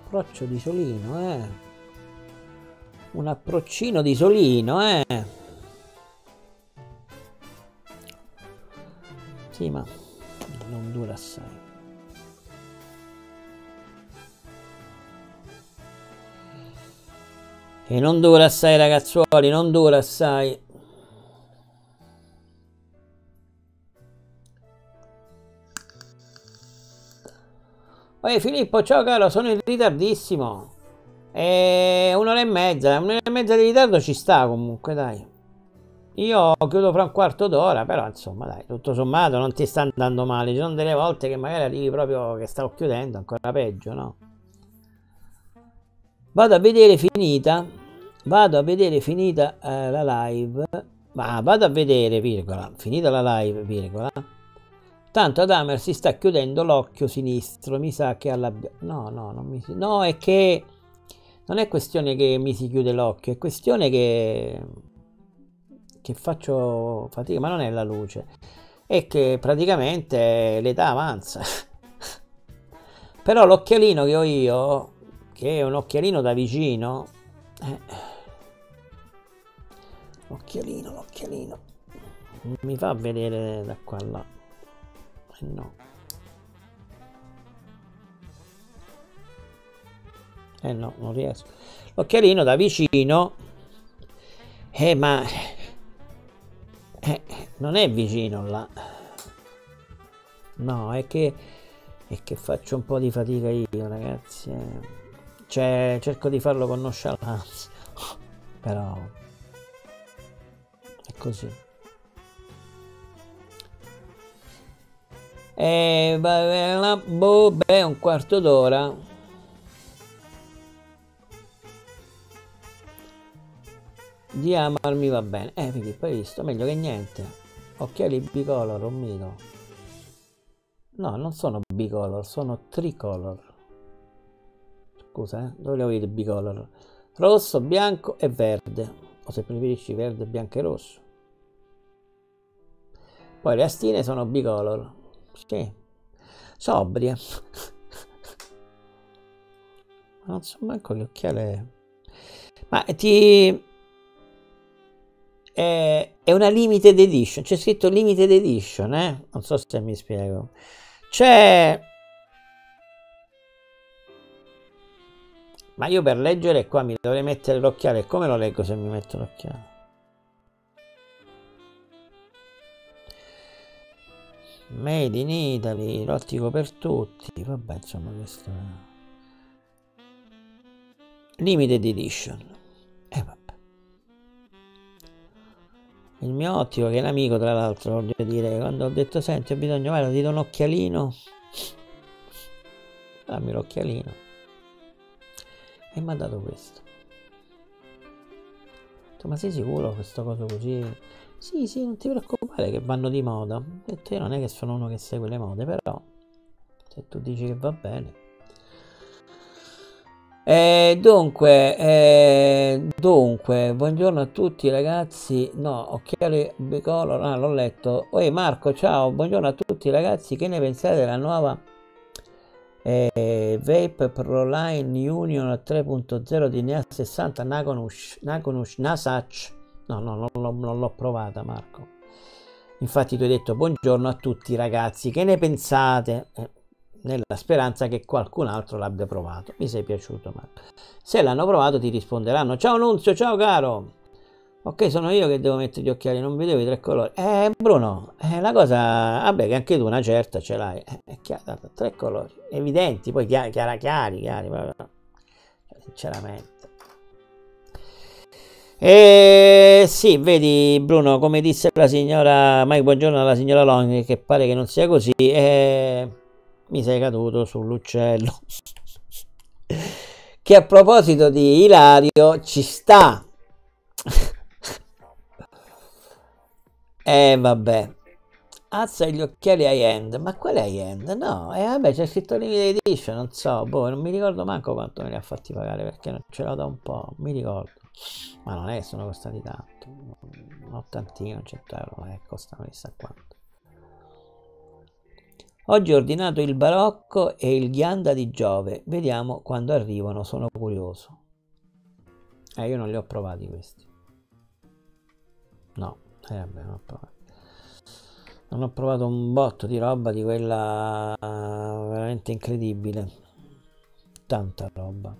approccio di Solino, eh. Un approccino di Solino, eh. Sì, ma non dura assai. E non dura assai ragazzuoli, non dura assai. Poi Filippo, ciao caro, sono in ritardissimo. E un'ora e mezza, un'ora e mezza di ritardo ci sta comunque, dai. Io chiudo fra un quarto d'ora, però insomma, dai, tutto sommato non ti sta andando male. Ci sono delle volte che magari arrivi proprio che stavo chiudendo, ancora peggio, no? Vado a vedere finita, vado a vedere finita eh, la live, ma vado a vedere, virgola, finita la live, virgola Tanto ad Hammer si sta chiudendo l'occhio sinistro, mi sa che alla... No, no, non mi si... No, è che... Non è questione che mi si chiude l'occhio, è questione che... che faccio fatica, ma non è la luce, è che praticamente l'età avanza. [LAUGHS] Però l'occhialino che ho io, che è un occhialino da vicino, eh, l'occhialino, l'occhialino, mi fa vedere da qua là. No. Eh no, non riesco. L'occhialino da vicino, eh ma eh, non è vicino là. No, è che, è che faccio un po' di fatica io, ragazzi. Eh. Cioè, cerco di farlo con nonchalance, [LAUGHS] però è così. E boh, beh, un quarto d'ora. Di amarmi va bene. Eh, vedi, poi visto, meglio che niente. Occhiali bicolor, un mito. No, non sono bicolor, sono tricolor. Scusa, eh? dove ho vedete bicolor? Rosso, bianco e verde. O se preferisci verde, bianco e rosso. Poi le astine sono bicolor. Sì. Sobrie. [LAUGHS] non so manco gli occhiali. Ma ti è, è una limited edition, c'è scritto limited edition, eh? Non so se mi spiego. C'è... Ma io per leggere qua mi dovrei mettere l'occhiale. Come lo leggo se mi metto l'occhiale? Made in Italy, l'ottico per tutti. Vabbè, insomma, questo... Limited edition. E eh, vabbè. Il mio ottico, che è un amico tra l'altro, voglio dire, quando ho detto senti ho bisogno, guarda, ti do un occhialino. Dammi l'occhialino. E mi ha dato questo. Ma sei sicuro questo coso così? Sì, sì, non ti preoccupare che vanno di moda. Detto, io non è che sono uno che segue le mode, però se tu dici che va bene. Eh, dunque, eh, dunque, buongiorno a tutti ragazzi. No, occhiali bicolor, ah, l'ho letto. Oi Marco, ciao, buongiorno a tutti ragazzi. Che ne pensate della nuova eh, Vape ProLine Union 3.0 di Nea 60 Nakonush, Nakonush Nasach? No, no, non l'ho, provata Marco. Infatti tu hai detto buongiorno a tutti ragazzi, che ne pensate? Eh, nella speranza che qualcun altro l'abbia provato. Mi sei piaciuto, Marco. Se l'hanno provato ti risponderanno. Ciao Nunzio, ciao caro. Ok, sono io che devo mettere gli occhiali, non vedevo i tre colori. Eh, Bruno, eh, la cosa... Vabbè, che anche tu una certa ce l'hai. Eh, chiaro, tre colori, evidenti, poi chiari, chiari, chiari, chiari sinceramente. E sì, vedi Bruno, come disse la signora Mike, buongiorno alla signora Long, che pare che non sia così. Eh mi sei caduto sull'uccello. [LAUGHS] che a proposito di Ilario ci sta. E [LAUGHS] eh, vabbè. Azza gli occhiali high end. Ma quale high end? No, e eh, vabbè c'è scritto limited edition, non so, boh, non mi ricordo manco quanto me li ha fatti pagare perché non ce l'ho da un po', mi ricordo. Ma non è che sono costati tanto, un ottantino, 100 euro, eh, costano chissà quanto. Oggi ho ordinato il barocco e il ghianda di Giove. Vediamo quando arrivano, sono curioso. Eh, io non li ho provati questi. No, eh, vabbè, non ho provato. Non ho provato un botto di roba di quella veramente incredibile. Tanta roba.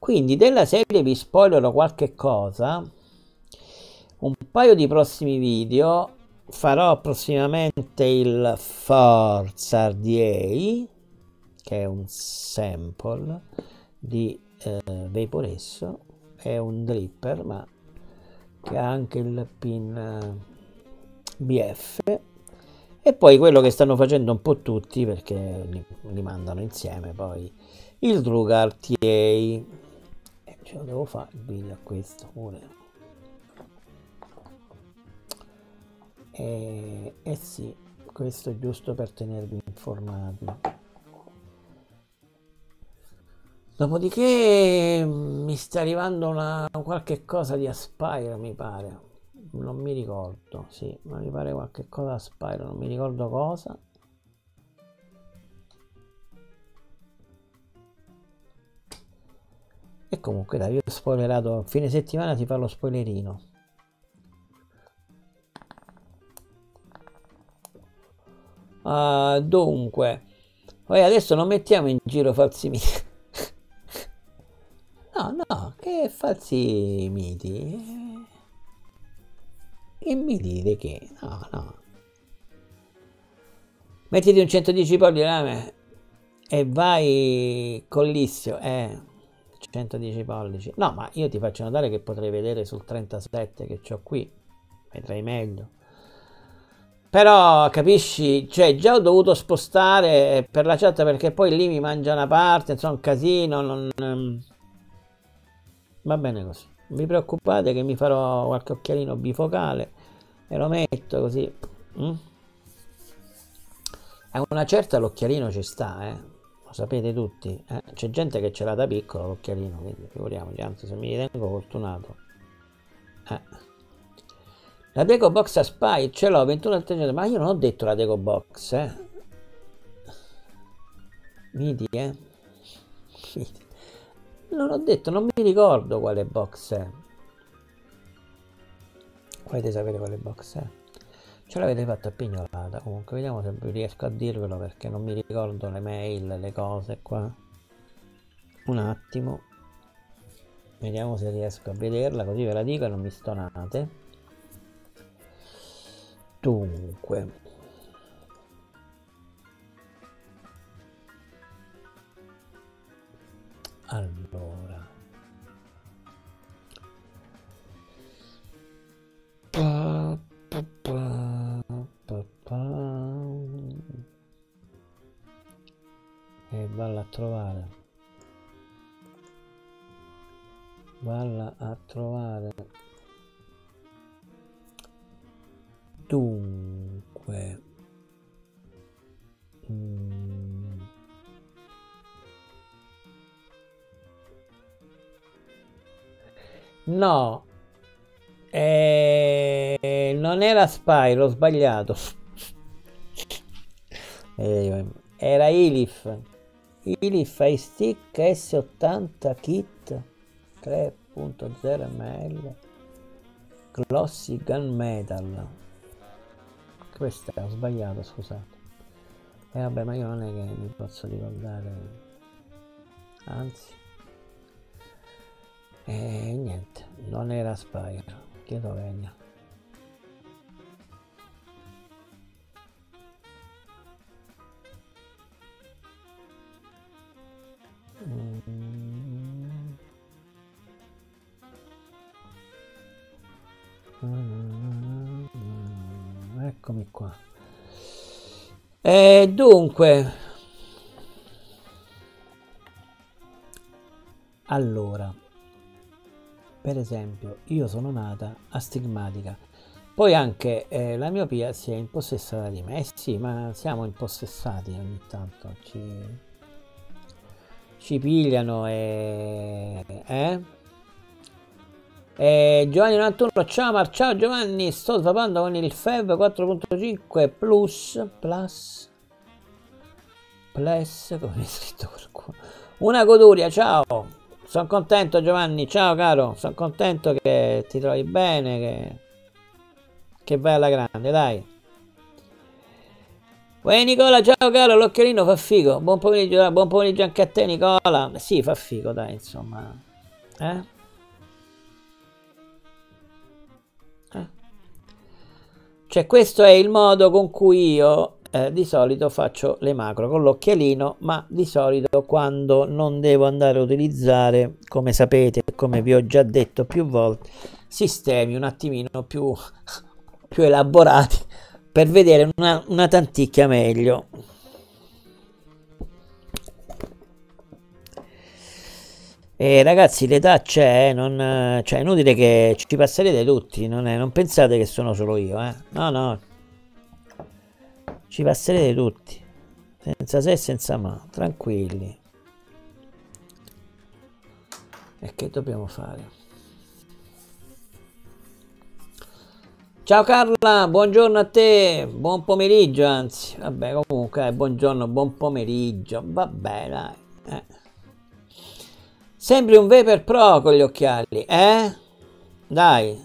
Quindi della serie vi spoilerò qualche cosa. Un paio di prossimi video. Farò prossimamente il Forza RDA che è un sample di eh, Vaporesso è un dripper ma che ha anche il pin eh, BF e poi quello che stanno facendo un po' tutti perché li, li mandano insieme poi il Drugar TA eh, ce lo devo fare il video a questo pure Eh, eh sì, questo è giusto per tenervi informati. Dopodiché mi sta arrivando una, qualche cosa di Aspire, mi pare. Non mi ricordo, sì, ma mi pare qualche cosa Aspire, non mi ricordo cosa. E comunque dai, io ho spoilerato, fine settimana si fa lo spoilerino. Uh, dunque, poi adesso non mettiamo in giro falsi miti. [LAUGHS] no, no, che falsi miti? E miti di che? No, no. Mettiti un 110 polli rame e vai con l'issio, eh. 110 pollici. No, ma io ti faccio notare che potrei vedere sul 37 che ho qui. Vedrai meglio. Però capisci, cioè già ho dovuto spostare per la chat perché poi lì mi mangia una parte, insomma un casino, non... Ehm, va bene così. Vi preoccupate che mi farò qualche occhialino bifocale e lo metto così. Mm? A una certa l'occhialino ci sta, eh lo sapete tutti, eh? c'è gente che ce l'ha da piccolo l'occhialino, quindi figuriamoci, anzi se mi ritengo fortunato. Eh. La Deco Box a Spy ce l'ho 21 al ma io non ho detto la Deco Box, eh. Midi, eh. Midi. Non ho detto, non mi ricordo quale box è. Volete sapere quale box è? Ce l'avete fatta pignolata, comunque vediamo se riesco a dirvelo perché non mi ricordo le mail, le cose qua. Un attimo. Vediamo se riesco a vederla, così ve la dico e non mi stonate. Dunque. Allora. Pa, pa, pa. E valla a trovare. Valla a trovare. Dunque. Mm. No, eh, non era Spy, l'ho sbagliato. Eh, era Ilif. Ilif ai stick S80 kit 3.0 ml Glossy Gunmetal. Questo ho sbagliato, scusate. E eh, vabbè, ma io non è che mi posso ricordare. Anzi. E eh, niente, non era Spire chiedo venia. Eccomi qua. E dunque, allora, per esempio, io sono nata astigmatica, poi anche eh, la miopia si è impossessata di me. Eh sì, ma siamo impossessati ogni tanto, ci, ci pigliano e... Eh? E Giovanni 91, ciao Mar, ciao Giovanni, sto svapando con il FEV 4.5 Plus, Plus, Plus, come è scritto qualcuno? Una goduria, ciao! Sono contento Giovanni, ciao caro, sono contento che ti trovi bene, che, che vai alla grande, dai. Uè Nicola, ciao caro, l'occhialino fa figo. Buon pomeriggio, buon pomeriggio anche a te Nicola. Sì, fa figo, dai, insomma. Eh? eh? Cioè, questo è il modo con cui io eh, di solito faccio le macro con l'occhialino, ma di solito quando non devo andare a utilizzare, come sapete, come vi ho già detto più volte, sistemi un attimino più, [LAUGHS] più elaborati per vedere una, una tanticchia meglio. E ragazzi, l'età c'è, eh, non, cioè, è inutile che ci passerete tutti, non, è, non pensate che sono solo io, eh? No, no, ci passerete tutti, senza se e senza ma, tranquilli. E che dobbiamo fare? Ciao Carla, buongiorno a te, buon pomeriggio anzi, vabbè comunque eh, buongiorno, buon pomeriggio, vabbè dai. Eh. Sembri un Vapor Pro con gli occhiali, eh? Dai,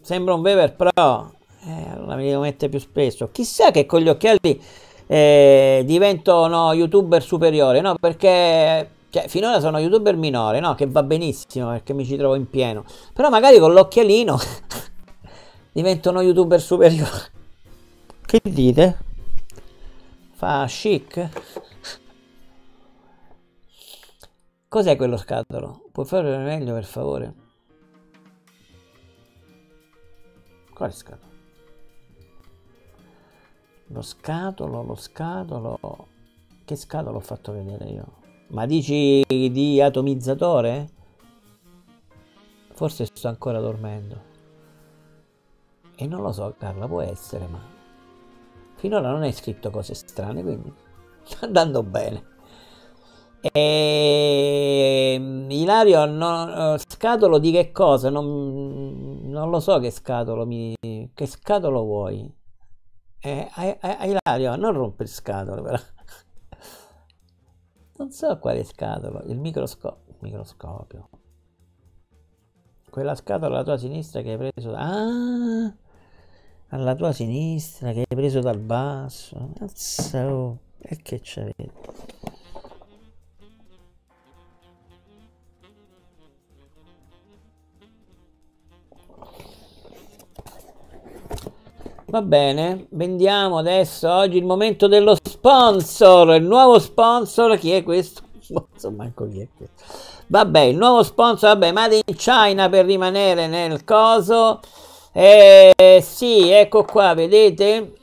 sembra un Vapor Pro, eh, allora mi devo mettere più spesso. Chissà che con gli occhiali eh, divento no, youtuber superiore, no? Perché cioè, finora sono youtuber minore, no? Che va benissimo perché mi ci trovo in pieno. Però magari con l'occhialino [LAUGHS] divento uno youtuber superiore. [LAUGHS] Che dite? Fa chic? Cos'è quello scatolo? Puoi fare meglio per favore? Quale scatolo? Lo scatolo, lo scatolo... Che scatolo ho fatto vedere io? Ma dici di atomizzatore? Forse sto ancora dormendo. E non lo so, Carla, può essere, ma finora non hai scritto cose strane, quindi sta andando bene. E... Ehm, Ilario, no, scatolo di che cosa? Non, non, lo so che scatolo mi... Che scatolo vuoi? Eh, Ilario, non rompe il scatolo, però. Non so quale scatolo, il microscopio. microscopio. Quella scatola alla tua sinistra che hai preso. Ah! Alla tua sinistra che hai preso dal basso. Cazzo, e che c'avete? Va bene, vendiamo adesso oggi il momento dello sponsor, il nuovo sponsor, chi è questo? [LAUGHS] Sponsor, manco chi è questo. Vabbè, il nuovo sponsor, vabbè, Made in China per rimanere nel coso. Eh, sì, ecco qua, vedete?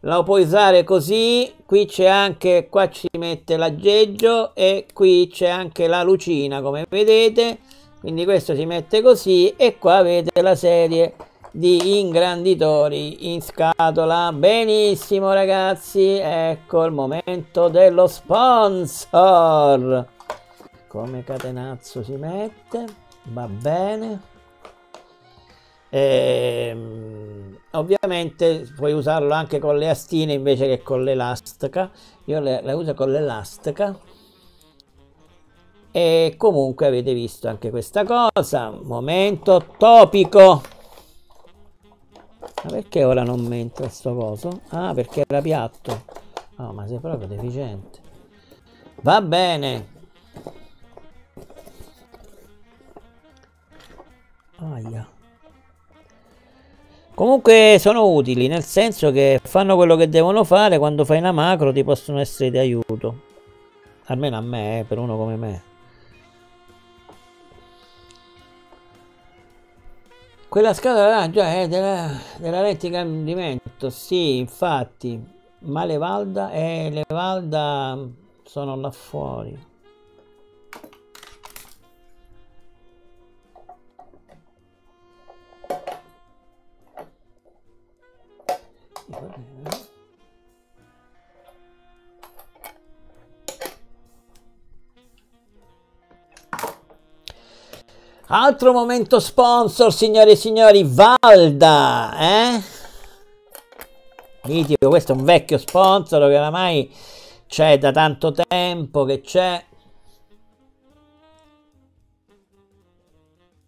Lo puoi usare così, qui c'è anche, qua ci mette l'aggeggio e qui c'è anche la lucina, come vedete. Quindi questo si mette così e qua avete la serie di ingranditori in scatola. Benissimo ragazzi, ecco il momento dello sponsor. Come catenazzo si mette, va bene. E, ehm, ovviamente puoi usarlo anche con le astine invece che con l'elastica. Io le, uso con l'elastica. E comunque avete visto anche questa cosa. Momento topico. Ma perché ora non mentre sto coso? Ah, perché era piatto. No, ma sei proprio deficiente. Va bene. Aia. Comunque sono utili, nel senso che fanno quello che devono fare, quando fai una macro ti possono essere di aiuto. Almeno a me, eh, per uno come me. Quella scatola già è della, della rete cambiamento, sì, infatti, ma le Valda e le Valda sono là fuori. Altro momento sponsor, signore e signori, Valda, eh? Mitico, questo è un vecchio sponsor che oramai c'è da tanto tempo che c'è.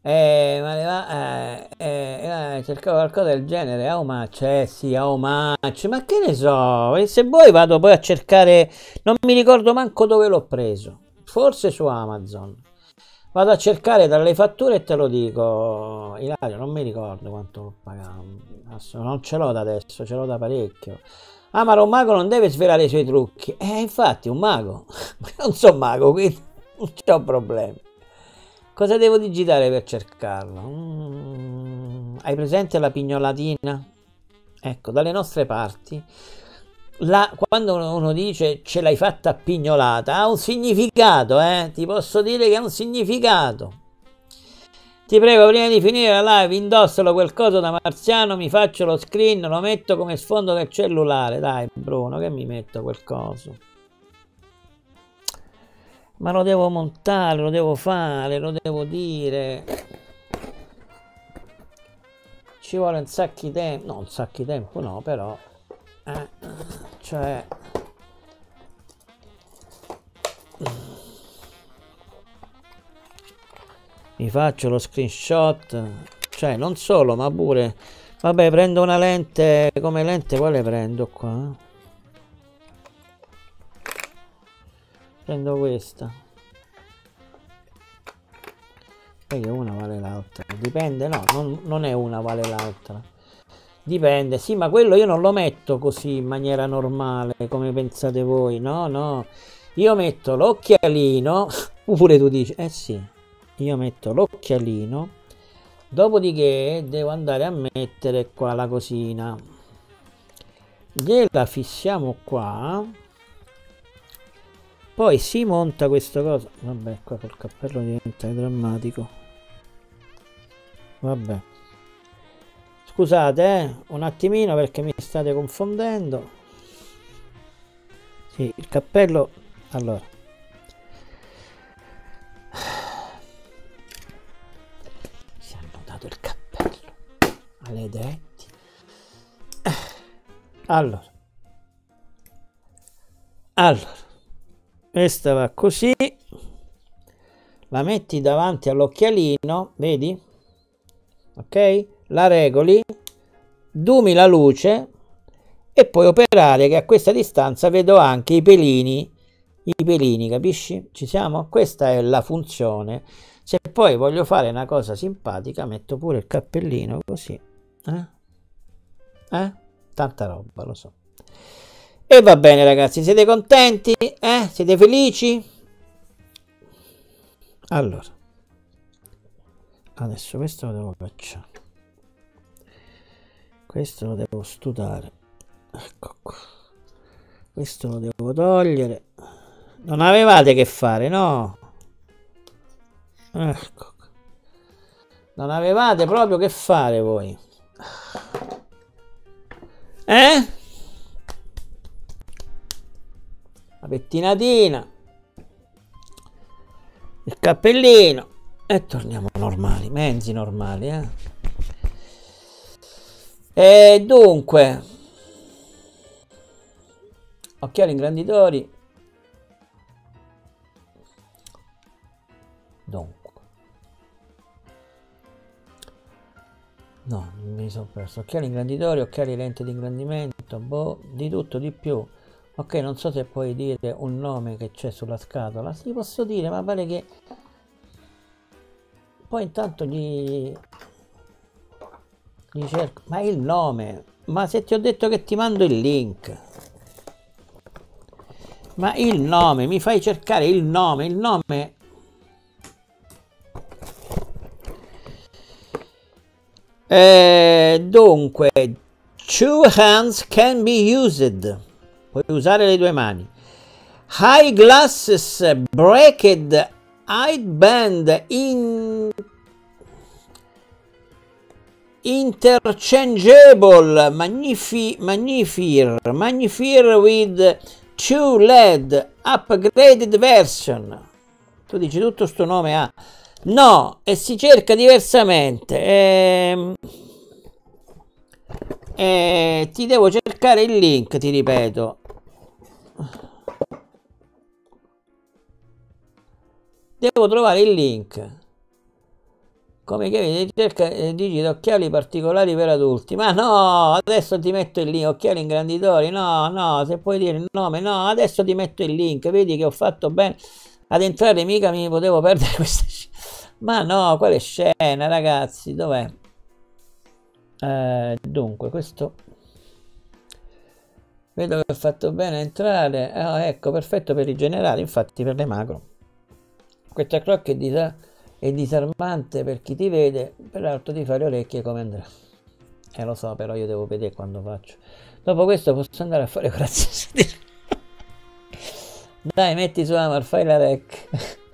Eh, ma va, eh, eh, eh, cercavo qualcosa del genere, how much? Eh sì, how much? Ma che ne so, e se vuoi vado poi a cercare, non mi ricordo manco dove l'ho preso, forse su Amazon. Vado a cercare dalle fatture e te lo dico. Ilario, non mi ricordo quanto l'ho pagato. Non ce l'ho da adesso, ce l'ho da parecchio. Ah, ma un mago non deve svelare i suoi trucchi. Eh, infatti, un mago. [LAUGHS] non sono mago, quindi [LAUGHS] non ho problemi. Cosa devo digitare per cercarlo? Mm, hai presente la pignolatina? Ecco, dalle nostre parti la, quando uno dice ce l'hai fatta pignolata, ha un significato, eh? Ti posso dire che ha un significato. Ti prego, prima di finire la live, indossalo quel coso da marziano, mi faccio lo screen, lo metto come sfondo del cellulare. Dai, Bruno, che mi metto quel coso. Ma lo devo montare, lo devo fare, lo devo dire. Ci vuole un sacco di tempo. No, un sacco di tempo no, però. Eh, cioè... Mi faccio lo screenshot. Cioè, non solo, ma pure... Vabbè, prendo una lente... Come lente quale prendo qua? Prendo questa. Perché una vale l'altra? Dipende no non, non è una vale l'altra. Dipende. Sì ma quello io non lo metto così in maniera normale come pensate voi. No no. Io metto l'occhialino [LAUGHS] pure tu dici eh sì io metto l'occhialino dopodiché devo andare a mettere qua la cosina. Gliela fissiamo qua poi si monta questa cosa. Vabbè, qua col cappello diventa drammatico. Vabbè. Scusate, eh, un attimino perché mi state confondendo. Sì, il cappello... Allora. Si è notato il cappello. Maledetti. Allora. Allora questa va così. La metti davanti all'occhialino vedi? Ok? La regoli dumi la luce e puoi operare che a questa distanza vedo anche i pelini. I pelini capisci? Ci siamo? Questa è la funzione. Se poi voglio fare una cosa simpatica metto pure il cappellino così. Eh? Eh? tanta roba lo so e va bene ragazzi, siete contenti? Eh? Siete felici? Allora, adesso questo lo devo cacciare. Questo lo devo studare. Ecco qua. Questo lo devo togliere. Non avevate che fare, no? Ecco. Non avevate proprio che fare voi. Eh? La pettinatina, il cappellino e torniamo normali, mezzi normali. Eh? E dunque, occhiali ingranditori. Dunque. No, mi sono perso. Occhiali ingranditori, occhiali lente di ingrandimento, boh, di tutto, di più. Ok, non so se puoi dire un nome che c'è sulla scatola. Sì, posso dire, ma pare che... Poi intanto gli... gli cerco... Ma il nome! Ma se ti ho detto che ti mando il link... Ma il nome, mi fai cercare il nome, il nome... Eh, dunque, two hands can be used puoi usare le due mani. High glasses bracket high band in interchangeable magnifi magnifier magnifier with two LED upgraded version. Tu dici tutto sto nome ha no e si cerca diversamente. Ehm, eh, ti devo cercare il link ti ripeto Devo trovare il link. Come che cerca eh, digiti occhiali particolari per adulti. Ma no, adesso ti metto il link, occhiali ingranditori. No, no, se puoi dire il nome, no, adesso ti metto il link. Vedi che ho fatto bene ad entrare, mica mi potevo perdere [LAUGHS] questa scena. Ma no, quale scena, ragazzi? Dov'è? Eh, dunque, questo vedo che ho fatto bene entrare. Oh, ecco, perfetto per i generali, infatti per le macro. Questa crocca è, dis- è disarmante per chi ti vede, peraltro ti fa le orecchie come andrà. Eh lo so, però io devo vedere quando faccio. Dopo questo posso andare a fare corazzone. [LAUGHS] Dai, metti su Amar, fai la rec. [LAUGHS]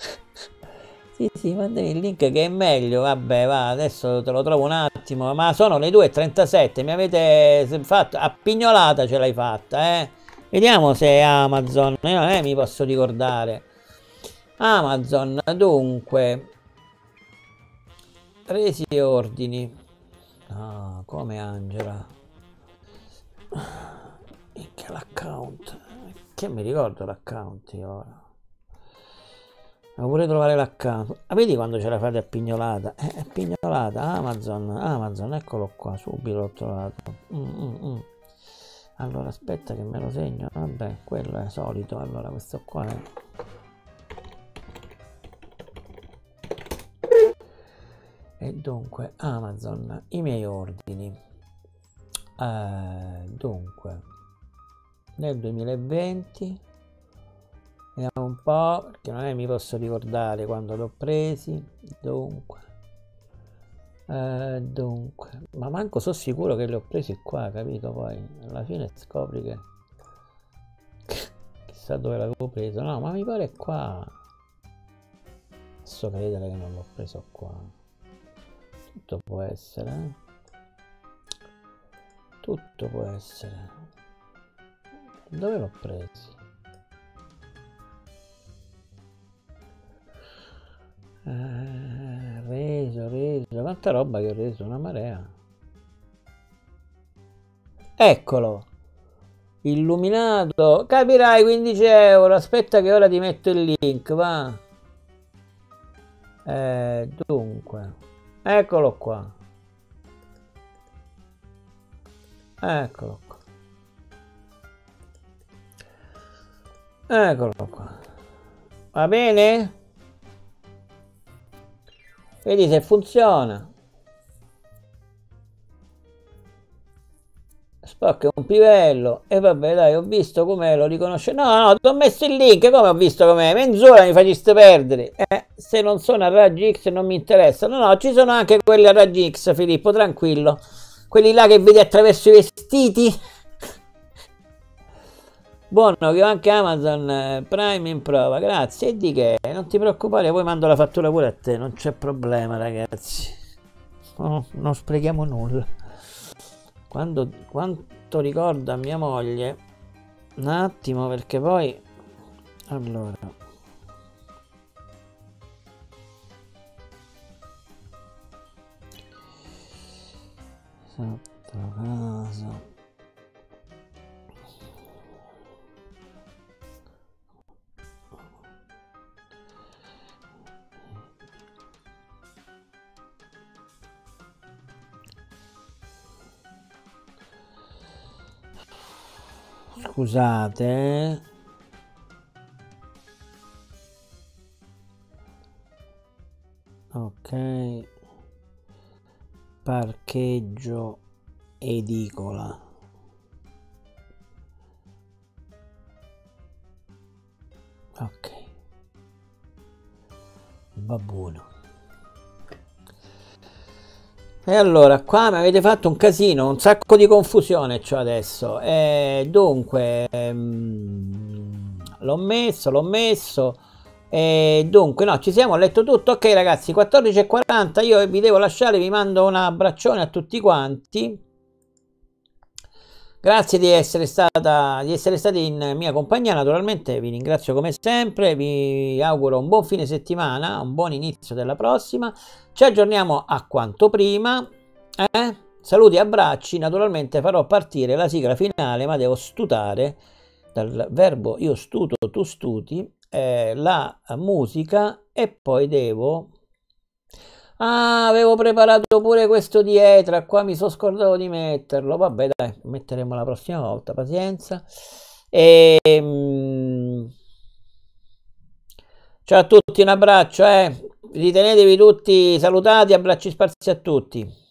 sì, sì, mandami il link che è meglio. Vabbè, va, adesso te lo trovo un attimo. Ma sono le 2.37, mi avete fatto... A pignolata ce l'hai fatta, eh. Vediamo se è Amazon. Io eh, mi posso ricordare. Amazon, dunque, resi e ordini. Ah, come Angela. Che l'account. Che mi ricordo l'account io ora. Ma pure trovare l'account. Ah, vedi quando ce la fate a pignolata? Eh, è pignolata. Amazon, Amazon, eccolo qua, subito l'ho trovato. Mm, mm, mm. Allora aspetta che me lo segno. Vabbè, quello è solito. Allora questo qua è... E dunque, Amazon, i miei ordini. Eh, dunque, nel 2020 Vediamo un po', perché non è mi posso ricordare quando l'ho presi. Dunque. Eh, dunque. Ma manco sono sicuro che li ho presi qua, capito? Poi alla fine scopri che... [LAUGHS] Chissà dove l'avevo preso. No, ma mi pare qua. Posso credere che non l'ho preso qua. Tutto può essere. Eh? Tutto può essere. Dove l'ho preso? Eh, reso, reso, quanta roba che ho reso, una marea. Eccolo, illuminato, capirai 15 euro, aspetta che ora ti metto il link, va. Eh, dunque, eccolo qua. Eccolo qua. Eccolo qua. Va bene? Vedi se funziona. Spock è un pivello. E vabbè, dai, ho visto com'è, lo riconosce. No, no, ti ho messo il link, come ho visto com'è? Mezz'ora mi faceste perdere. Eh, se non sono a raggi X non mi interessa. No, no, ci sono anche quelli a raggi X, Filippo, tranquillo. Quelli là che vedi attraverso i vestiti. Buono che ho anche Amazon eh, Prime in prova, grazie. E di che? Non ti preoccupare, poi mando la fattura pure a te, non c'è problema ragazzi. Oh, non sprechiamo nulla. Quando, quanto ricorda mia moglie, un attimo perché poi... Allora... Sotto casa... Scusate. Ok. Parcheggio edicola. Ok. Va. E allora, qua mi avete fatto un casino, un sacco di confusione c'ho adesso. E dunque, ehm, l'ho messo, l'ho messo. E dunque, no, ci siamo, ho letto tutto. Ok ragazzi, 14.40, io vi devo lasciare, vi mando un abbraccione a tutti quanti. Grazie di essere, stata, di essere stati in mia compagnia, naturalmente vi ringrazio come sempre, vi auguro un buon fine settimana, un buon inizio della prossima, ci aggiorniamo a quanto prima, eh? saluti e abbracci, naturalmente farò partire la sigla finale ma devo stutare dal verbo io stuto, tu stuti, eh, la musica e poi devo Ah, avevo preparato pure questo dietro, qua mi sono scordato di metterlo. Vabbè, dai, metteremo la prossima volta, pazienza. E... Ehm, ciao a tutti, un abbraccio, eh. Ritenetevi tutti salutati, abbracci sparsi a tutti.